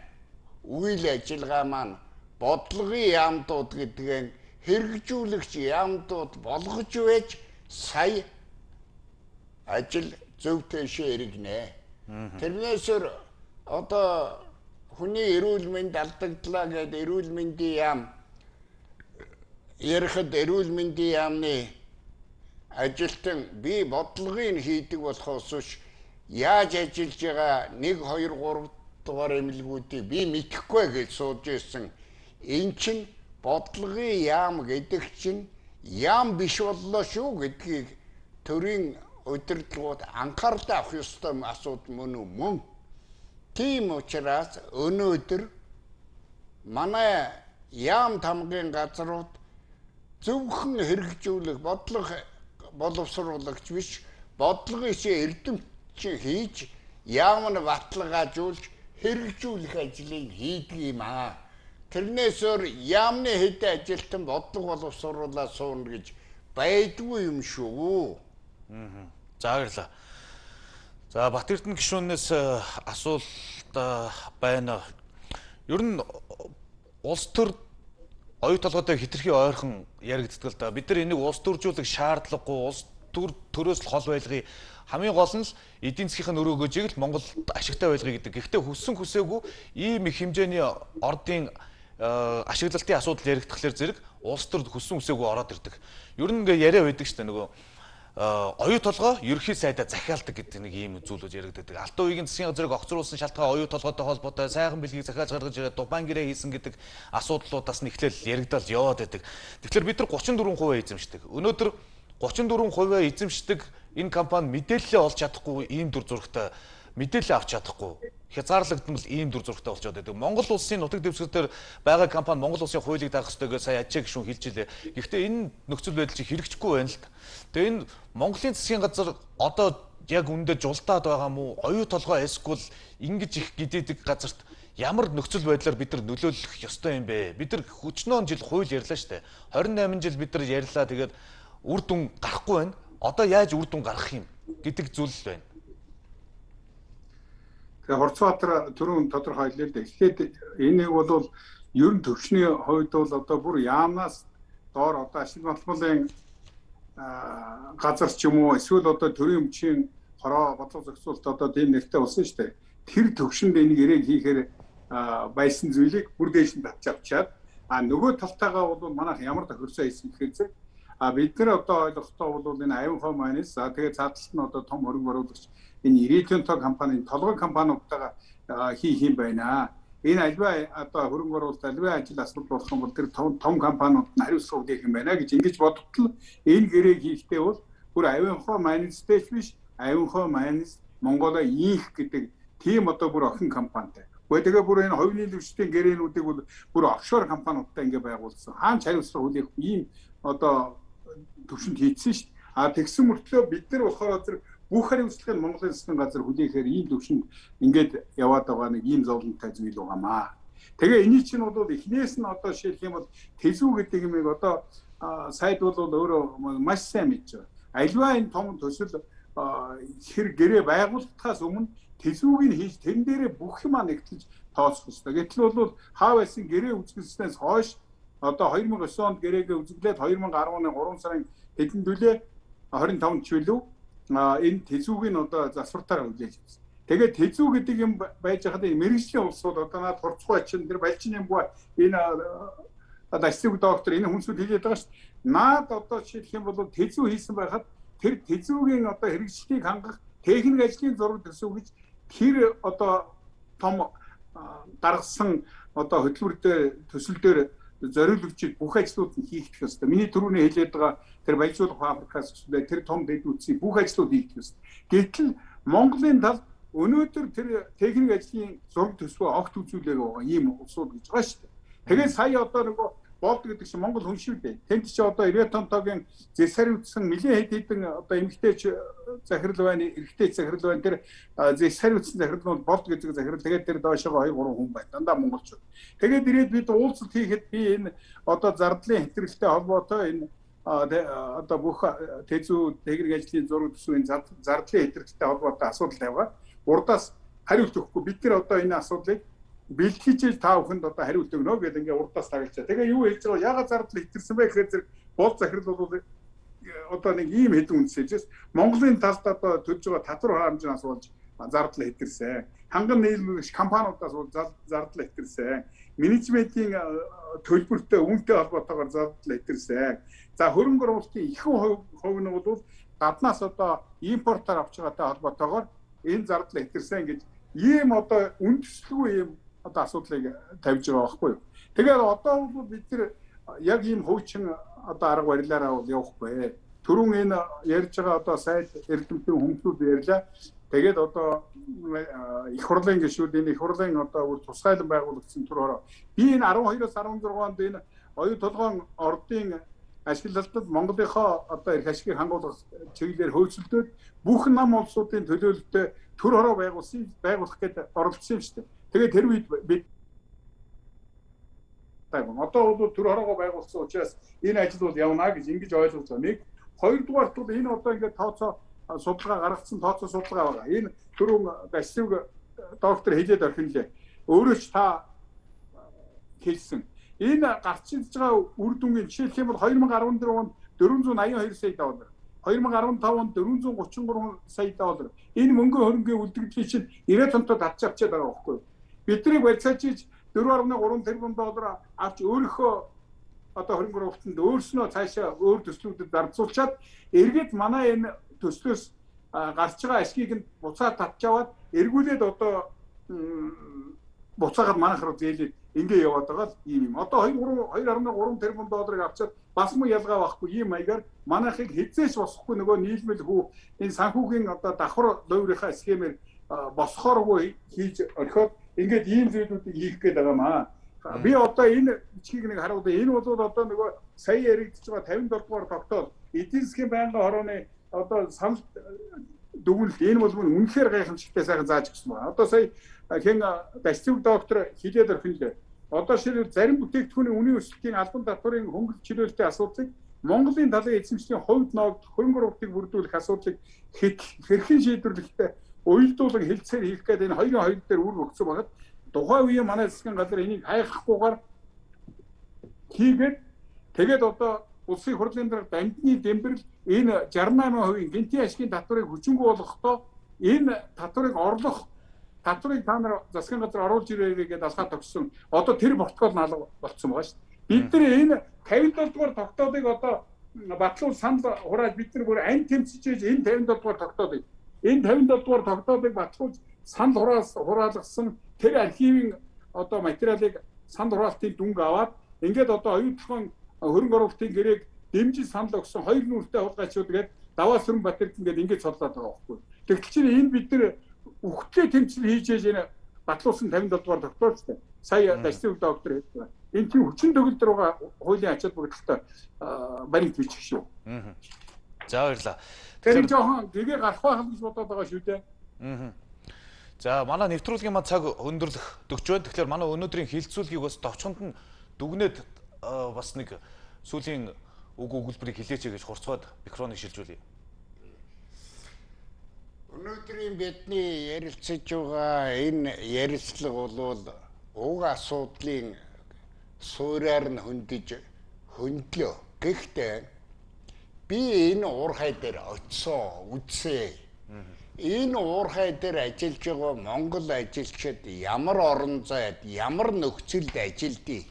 үйл ажиллагаа маань бодлогын яамдууд гэдгийг хэрэгжүүлэгч яамдууд болгож байж сая ажил зөв тэшээ иргэнэ. Тэрнээсээр одоо хүний эрүүл мэнд алдагдлаа гэдэг эрүүл мэндийн яам ярихад эрүүл мэндийн яамны ажилтан би бодлогыг хийдэг болохоос биш яаж ажиллаж байгаа 1 2 3 дугаар эмнэлгүүдийг би мэдэхгүй гэж сууж ирсэн. Эн чинь бодлогын яам гэдэг чинь яам биш боллоо шүү гэдгийг төрийн удирдлагууд анхаарал авах ёстой асуудал мөн үү мөн. Тийм учраас өнөөдөр манай яам тамгын газрууд зөвхөн хэрэгжүүлэх бодлого боловсруулагч биш бодлогын чи хийж яам нь баталгаажуулж хэрэгжүүлэх ажлыг хийдэг юм аа. Тэрнээсээр яамны хэд ажилтан бодлого боловсруулаад суурна гэж байдгүй юм шүү. За баярлалаа. За Бат Эрдэнэ гишүүнээс э, асуулт э, байна. Ер нь улс төр оюу толгойтой хитрхи ойрхон яригддаг л да. Бид нар энийг улс төржүүлэх шаардлагагүй улс төр төрөөс л хол байлгыг хамгийн гол нь л эдийн засгийн өрөөгөөжийг л Монголд ашигтай байлгыг гэдэг. Гэхдээ хүссэн хүсээгүй ийм их хэмжээний ордын э, ашиглалтын асуудал яригдахлаар зэрэг улс төр хүссэн хүсээгүй ороод ирдэг. Ер нь ингээ яриа байдаг шүү дээ нөгөө оюу толгой ерхий сайдаа захиалдаг гэдэг нэг ийм зүйлүүд яригддаг. Алтан үеийн засгийн газрыг огцруулсан шалтгаан оюу толгойтой холбоотой сайхан бэлгийг захиалж гаргаж ирээд дубан гэрээ хийсэн гэдэг асуудлуудаас нь эхлээл яригдал яваад байдаг. Тэгэхээр бид нар 34% эзэмшдэг. Өнөөдөр 34% эзэмшдэг энэ компани мэдээлэлээ олж чадахгүй ийм дүр зурагтай мэдээлэл авч чадахгүй хязгаарлагдмал ийм дүр зурагтай болчиход байдаг. Монгол улсын нутаг дэвсгэрээр байгаа компани Монгол улсын хуулийг ёстой гэж сая ачаа гишүүн хэлж илээ. Гэхдээ энэ нөхцөл байдал чи хэрэгжихгүй байна л та. Тэгээ энэ Монголын засгийн газар одоо яг үндэ жултаад байгаа мó оюу толгой эсвэл ингэж их гидээдэг газарт ямар нөхцөл байдлаар бид нар нөлөөлөх ёстой юм бэ? Бид нар хүчнөөн жил хууль ярьлаа шүү дээ. 28 жил бид нар ярьлаа тэгээд үр дүн гарахгүй байна. Одоо яаж үр дүн гарах юм гэдэг зүйл байна. Тэгээ Хорцбаатар түрүүн тодорхойллоо л дээ. Эхлээд энэ бол ер нь төвчний хувьд бол одоо бүр яамнаас доор одоо ашиг баталгуулын газар ч юм уу эсвэл одоо төрийн өмчийн хороо бодлого зохицуулалт одоо тийм нэртэй болсон шүү дээ. Тэр төвшөнд энийг ирээг хийхээр байсан зүйлийг бүр дээш нь татж авчаад а нөгөө талтайгаа бол манайх ямар тохирцоо хийсэн гэхээр а бид нар одоо ойлгохдоо бол энэ хоо майнес за тэгээ цааталт нь одоо том хөрөнгө оруулагч энэ ирээдүйн тоо компани толгой компаниудтайгаа хийх юм байна. Энэ альва одоо хөрөнгө оруулалт альва ажил асуудал болох юм бол тэр том том компаниуд нь хариуцлага өгөх юм байна гэж ингэж бодтол энэ гэрээг хийхдээ бол бүр хоо майнестэй биш аюун хоо майнес Монголоо ийх гэдэг тийм одоо бүр охин компанитай Гэхдээ бүр энэ хувийн төвчдийн гэрээнүүдийг бол бүр офшор компаниудтай ингэ байгуулсан. Хаан хариуцлага хүлээх ийм одоо төвшөнд хийдсэн шүү дээ. А тэгсэн мөртлөө бид нар болохоор тэр бүх хариуцлагыг Монголын засгийн газар хүлээхээр ийм төвшөнд ингээд яваад байгаа нэг ийм зовлонтой зүйл байгаамаа. Тэгээ эний чинь бол эхнээс нь одоо шилжих юм бол тэзүү гэдэг юмыг одоо сайд бол өөрөө маш сайн мэдж байгаа. Альва энэ том төсөл хэр гэрээ байгуулахаас өмнө тэзүүг нь хийж тэн дээрээ бүх юмаа нэгтгэж тооцох хэрэгтэй. Гэтэл бол хаа байсан гэрээ үзгэснээс хойш одоо 2009 онд гэрээгээ үзэглээд 2010 оны 3 сарын хэдэн төлөө 25 чөлөө энэ тэзүүг нь одоо засвартаар хүлээж авсан. Тэгээд тэзүү гэдэг юм байж хаад мэрэгжлийн улсууд одоо наад хурцгүй ачин тэр балчин юм боо энэ эсвэг доктор энэ хүнсүүд хэлээд байгаа шүү. Наад одоо жишээлх юм бол тэзүү хийсэн байхад тэр тэзүүгийн одоо хэрэгжлийг хангах техник ажлын зураг төсөв гэж тэр одоо том гаргасан одоо хөтөлбөр төсөл дээр зориулөгчид бүх ажлууд нь хийх ёстой. Миний түрүүний хэлээд байгаа тэр баяжуулах фабрикаас өсвөл тэр том дэд үтсийн бүх ажлууд хийх ёстой. Гэтэл Монголын тал өнөөдөр тэр техник ажлын зураг төсвөө огт үзүүлээг байгаа ийм улсууд гэж байгаа шүү дээ. Тэгээд сая одоо нөгөө болд гэдэг чинь Монгол хүн шүү дээ. Тэнд чи одоо 90 тонтогийн зэсхэр үтсэн нэлээд хэд хэдэн одоо эмгтээч захирал байна, эрэгтэй захирал байна. Тэр зэсхэр үтсэн захирал нь болд гэдэг захирал. Тэгээд тэр доошоо 2 3 хүн байна. Дандаа монголчууд. Тэгээд ирээд бид уулзалт хийхэд би энэ одоо зардлын хэтрэлтэй холбоотой энэ одоо бүх тэзүү техник ажлын зураг төсвийн зардлын хэтрэлтэй холбоотой асуудал тавигаа урдаас хариулт өгөхгүй бид нар одоо энэ асуудлыг бэлтгэж та бүхэнд одоо хариулт өгнө гэдэг ингээ урдаас тагалцаа. Тэгээ юу хийж байгаа ягаад зардал ихтерсэн бэ гэхээр зэрэг бол захирал бол одоо нэг ийм хэдэн үнсээс Монголын талд одоо төлж байгаа татвар харамжнаас болж зардал ихтерсэн. Ханган нийлүүлэгч компаниудаас бол зардал ихтерсэн. Менежментийн э, төлбөртэй үнэтэй холбоотойгоор зардал ихтерсэн. За хөрөнгө оруулалтын ихэнх хувь нь бол гаднаас одоо импортоор авч байгаатай холбоотойгоор энэ зардал ихтерсэн гэж ийм одоо үндэслэгүй ийм одоо асуудлыг тавьж байгаа байхгүй юу. Тэгээд одоо бол бид нар яг ийм хуучин одоо арга барилаараа бол явахгүй. Төрүн энэ ярьж байгаа одоо сайд эрдэмтэн хүмүүст ярьлаа. Тэгээд одоо их хурлын гишүүд энэ их хурлын одоо тусгайлан байгуулагдсан төр хороо. Би энэ 12-оос 16 онд энэ оюу толгоон ордын ашиглалтад Монголынхоо одоо эрх ашигыг хангуулах чиглэлээр хөөцөлдөөд бүх нам улсуудын төлөөлөлтөд төр хороо байгуулсан байгуулах гэдэг оролцсон юм шүү дээ. Тэгээд тэр үед бид одоо бол төр хороогоо байгуулсан учраас энэ ажил бол явна гэж ингэж ойлгож байгаа. Нэг хоёрдугаарт бол энэ одоо ингээд тооцоо судалгаа гаргацсан тооцоо судалгаа байгаа. Энэ түрүүн Басив доктор хэлээд орхинлээ. Өөрөө ч та хэлсэн. Энэ гарч ирж байгаа үр дүнгийн жишээлх юм бол 2014 онд 482 сая доллар 2015 онд 433 сая доллар. Энэ мөнгө хөрөнгөний үлдэгдлийн чинь 90 тонтод татж авчаад байгаа байхгүй юу? Бидний барьцаачиж 4.3 тэрбум доллар авч өөрийнхөө одоо хөрөнгө оруулалтанд өөрснөө цаашаа өөр төслүүдэд зарцуулчаад эргээд манай энэ төслөөс гарч байгаа ашгийг нь буцаа татчаваад эргүүлээд одоо буцаагаад манайх руу зээлээд ингээ яваад байгаа л ийм юм. Одоо 2 2.3 тэрбум долларыг авчаад бас муу ялгаа байхгүй ийм маягаар манайхыг хизээш босохгүй нөгөө нийлмэл хүү энэ санхүүгийн одоо давхар луурийнхаа схемээр босхооргүй хийж орхиод ингээд ийм зүйлүүдийг хийх гээд байгаа маа. Би одоо энэ бичгийг нэг харуулъя. Энэ бол одоо нөгөө сая яригдж байгаа 57 дугаар тогтоол эдийн засгийн байнгын хорооны одоо санал дүгнэлт энэ бол үнэхээр гайхамшигтай сайхан зааж гисэн байна. Одоо сая хэн дасцэг доктор хилээд орхин лээ. Одоо шир зарим бүтээгдэхүүний үнийн өсөлтийн албан татварын хөнгөлөлт чиглэлтэй асуудлыг Монголын талын эзэмшлийн хувьд ноогд хөрөнгө оруулалтыг бүрдүүлэх асуудлыг хэрхэн шийдвэрлэхдээ уялдуулан хэлцээр хийх гэдэг энэ хоёрын хоёр дээр үр өгсөн багт тухайн үеийн манай засгийн газар энийг хайхахгүйгээр хийгээд тэгээд одоо улсын хурлын дараа дамжны дэмбэрэл энэ 68% гинти ашигын татварыг хүчингү болгохдоо энэ татварыг орлох татварыг та нар засгийн газар оруулж ирээрэй гэдээ алхаад тогссон. Одоо тэр протокол наалга болцсон байгаа шүү дээ. Бид нар энэ 57 дугаар тогтоодыг одоо батлуул санал хурааж бид нар бүр ань тэмцэж энэ 57 дугаар тогтоодыг энэ 57 дугаар тогтоодыг батлуулж санал хураас хураалгасан тэр архивын одоо материалыг санал хураалтын дүнг аваад ингээд одоо оюутлын хөрөнгө оруулалтын гэрээг дэмжиж санал өгсөн хоёр нүртэй хулгайчуд гээд даваа сүрэн батэрд ингээд ингээд цодлоод байгаа байхгүй. Тэгтэл чинь энэ бид нар үхтлээ тэмцэл хийж яж энэ батлуулсан 57 дугаар тогтоолцтой. Сая дасны доктор хэлсэн. Энэ чинь хүчин төгөлдөр байгаа хуулийн ачаал бүгдэлтэй баримт бичих шүү. За баярлаа. Тэр жоохон дэгээ гарах байх гэж бодоод байгаа шүү дээ. Аа. За манай нэвтрүүлгийн маа цаг өндөрлөх дөгч байна. Тэгэхээр манай өнөөдрийн хилцүүлгийг бас товчхонд нь дүгнээд бас нэг сүүлийн үг өгүүлбэрийг хилээч гэж хурцгаад микрофоныг шилжүүлье. Өнөөдрийн бидний ярилцаж байгаа энэ ярилцлага бол уг асуудлын суураар нь хөндөж хөндлөө. Гэхдээ би энэ уурхай дээр очисоо үзье. Энэ уурхай дээр ажиллаж байгаа Монгол ажилчид ямар орон зайд ямар нөхцөлд ажилдгийг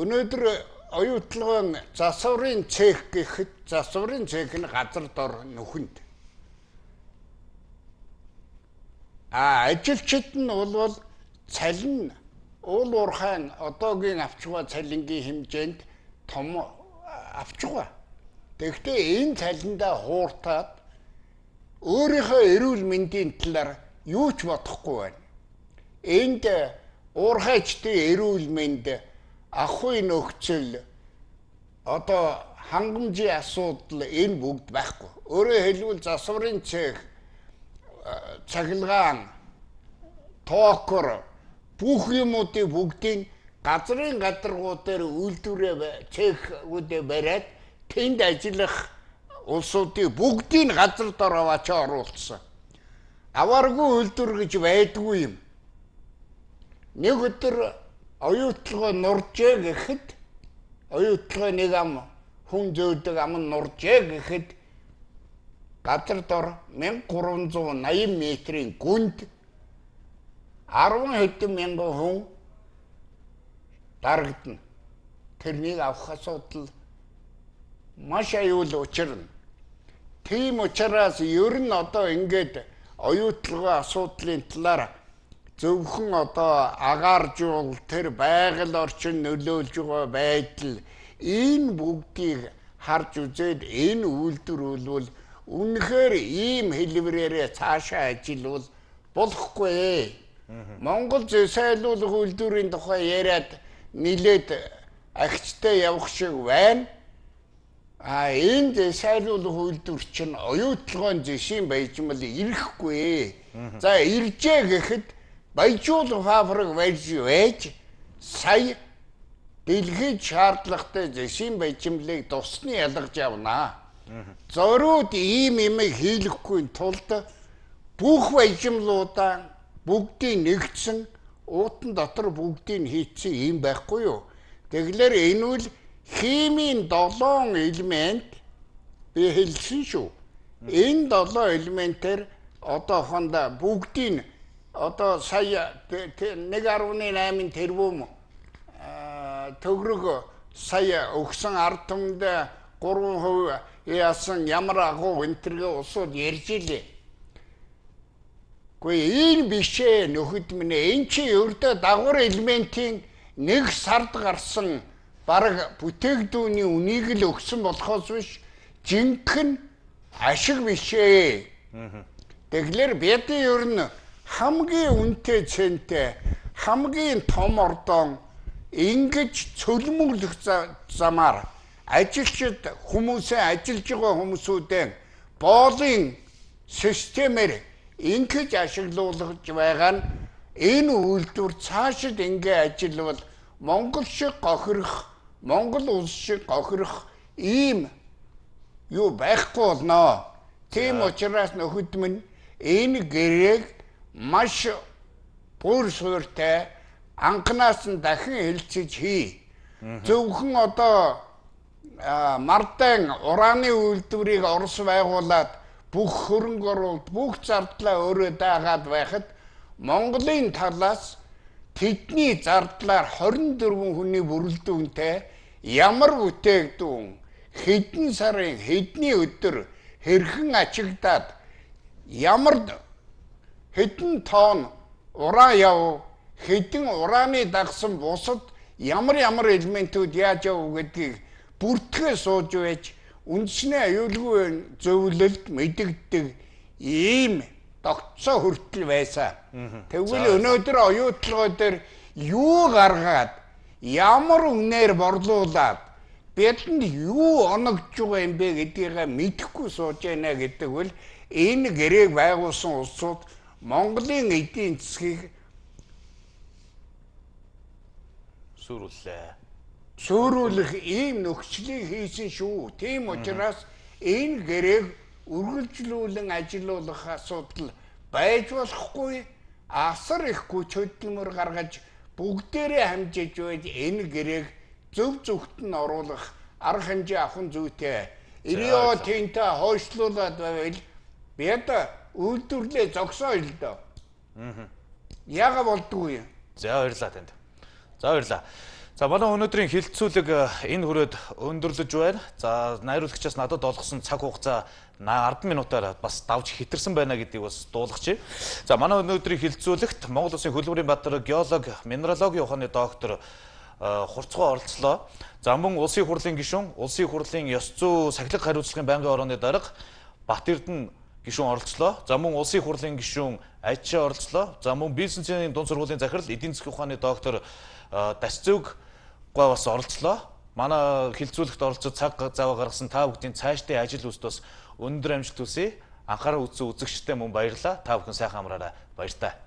өнөөдөр оюутлагын засварын цех гэхэд засварын цех нь газар дор нөхөнд а ажилчид нь бол цалин уул уурхайн одоогийн авчгаа цалингийн хэмжээнд том авч байгаа. Тэгэхдээ энэ цалиндаа хууртаад өөрийнхөө эрүүл мэндийн талаар юу ч бодохгүй байна. Энд уурхайчдын эрүүл мэнд ахгүй нөхцөл одоо хангамжийн асуудал энэ бүгд байхгүй. Өөрөөр хэлбэл засварын цех цагилгаан тоокор бүх юмуудыг бүгдийг газрын гадаргуу дээр үйлдвэрээ цехүүдээ бариад тэнд ажиллах улсуудыг бүгдийг газар дор аваач оруулсан. Аваргүй үйлдвэр гэж байдгүй юм. Нэг өдөр оюутлогоо нуржээ гэхэд оюутлогоо нэг ам хүн зөөдөг ам нуржээ гэхэд газар дор 1380 метрийн гүнд 10 хэдэн мянган хүн дарагдана. Тэрнийг авах асуудал маш аюул учирна. Тийм учраас ер нь одоо ингээд оюутлогын асуудлын талаар зөвхөн одоо агааржуул тэр байгаль орчин нөлөөлж байгаа байдал энэ бүгдийг харж үзээд энэ үйлдвэр бол үнэхээр ийм хэлбэрээр цаашаа ажиллавал болохгүй. Монгол зэсайлуулах үйлдвэрийн тухай яриад нилээд агчтай явах шиг байна. А энд сайруулах үйлдвэр чинь оюутлогоон зэшийн баяжмал ирэхгүй. За иржээ гэхэд баяжуулах фабрик байж байж сая дэлхийд шаардлагатай зэшийн баяжмлыг тусны ялгаж явнаа. Зориуд ийм юм хийлэхгүй тулд бүх баяжмлуудаа бүгдийг нэгдсэн уутан дотор бүгдийг хийцэн юм байхгүй юу. Тэгэхээр энэ үл химийн 7 элемент би хэлсэн шүү. Энэ 7 элементээр одоохондоо бүгдийг одоо сая 1.8 тэрбум төгрөг сая өгсөн ард түмэнд 3% яасан ямар агуу энтергээ усууд ярьж илээ. Гэхдээ энэ биш ээ нөхөд минь энэ чи ердөө дагвар элементийн нэг сард гарсан бараг бүтээгдүүний үнийг л өгсөн болохоос биш жинхэнэ ашиг биш ээ. Тэгэхээр бид ер нь хамгийн үнэтэй цэнтэй хамгийн том ордон ингэж цөлмөглөх замаар ажилчид хүмүүсээ ажиллаж байгаа хүмүүсүүдээ боолын системээр ингэж ашиглуулж байгаа нь энэ үйлдвэр цаашид ингэ ажиллавал Монгол шиг гохирох, Монгол улс шиг гохирох ийм юу байхгүй болно. Тийм учраас нөхөд минь энэ гэрээг маш бүр сууртай анханаас нь дахин хэлцэж хий. Зөвхөн одоо мардан ураны үйлдвэрийг Орос байгуулад бүх хөрөнгө оруулалт бүх зардлаа өөрөө даагаад байхад Монголын талаас тэдний зардлаар 24 хүний бүрэлдэхүүнтэй ямар бүтээгдэхүүн хэдэн сарын хэдний өдөр хэрхэн ачигдаад ямар хэдэн тонн уран яв хэдэн ураны дагсан бусад ямар ямар элементүүд яаж яв гэдгийг бүртгэж сууж байж үндснээ аюулгүй зөвлөлд мэдэгддэг ийм тогтцоо хүртэл байсан. Тэгвэл өнөөдөр оюутлогоо дээр юу гаргаад ямар үнээр борлуулад бидэнд юу оногдж байгаа юм бэ гэдгийг мэдэхгүй сууж байна гэдэг бол энэ гэрээг байгуулсан улсууд Монголын эдийн засгийг сүрүүллээ. Сүрүүлэх ийм нөхцөлийг хийсэн шүү. Тийм учраас энэ гэрээг үргэлжлүүлэн ажилуулах асуудал байж болохгүй асар их хүч хөдөлмөр гаргаж бүгдээрээ хамжиж байж энэ гэрээг зөв зөвхт нь оруулах арга хэмжээ авах зүйтэй. Ирио тэнтэй хойшлуулад байвал бид үйлдвэрлэлээ зогсоо л доо. Аа. Яга болдгүй. За баярлалаа танд. За баярлалаа. За манай өнөөдрийн хилцүүлэг э, энэ хүрээд өндөрлөж байна. За найруулагчаас надад олгосон цаг хугацаа 10 минутаар бас давж хитэрсэн байна гэдгийг бас дуулгачих. За манай өнөөдрийн хилцүүлэгт Монгол Улсын хөлбөрийн баатар геолог, минералогийн ухааны доктор э, хурцгой оролцлоо. За мөн улсын хурлын гишүүн, улсын хурлын ёс зүй сахилга хариуцлагын байнгын орооны дарга Бат Эрдэнэ гишүүн оролцлоо. За мөн улсын хурлын гишүүн Ажишаа оролцлоо. За мөн бизнесийн дунд сургуулийн захирал эдийн засгийн ухааны доктор э, Дасцүг гоо бас оролцлоо. Манай хилцүүлэгт оролцож цаг зав гаргасан та бүхний цаашдын ажил үст бас өндөр амжилт хүсье. Анхаарал үзсэн үзэгчтэй мөн баярлалаа. Та бүхэн сайхан амраарай. Баяр таа.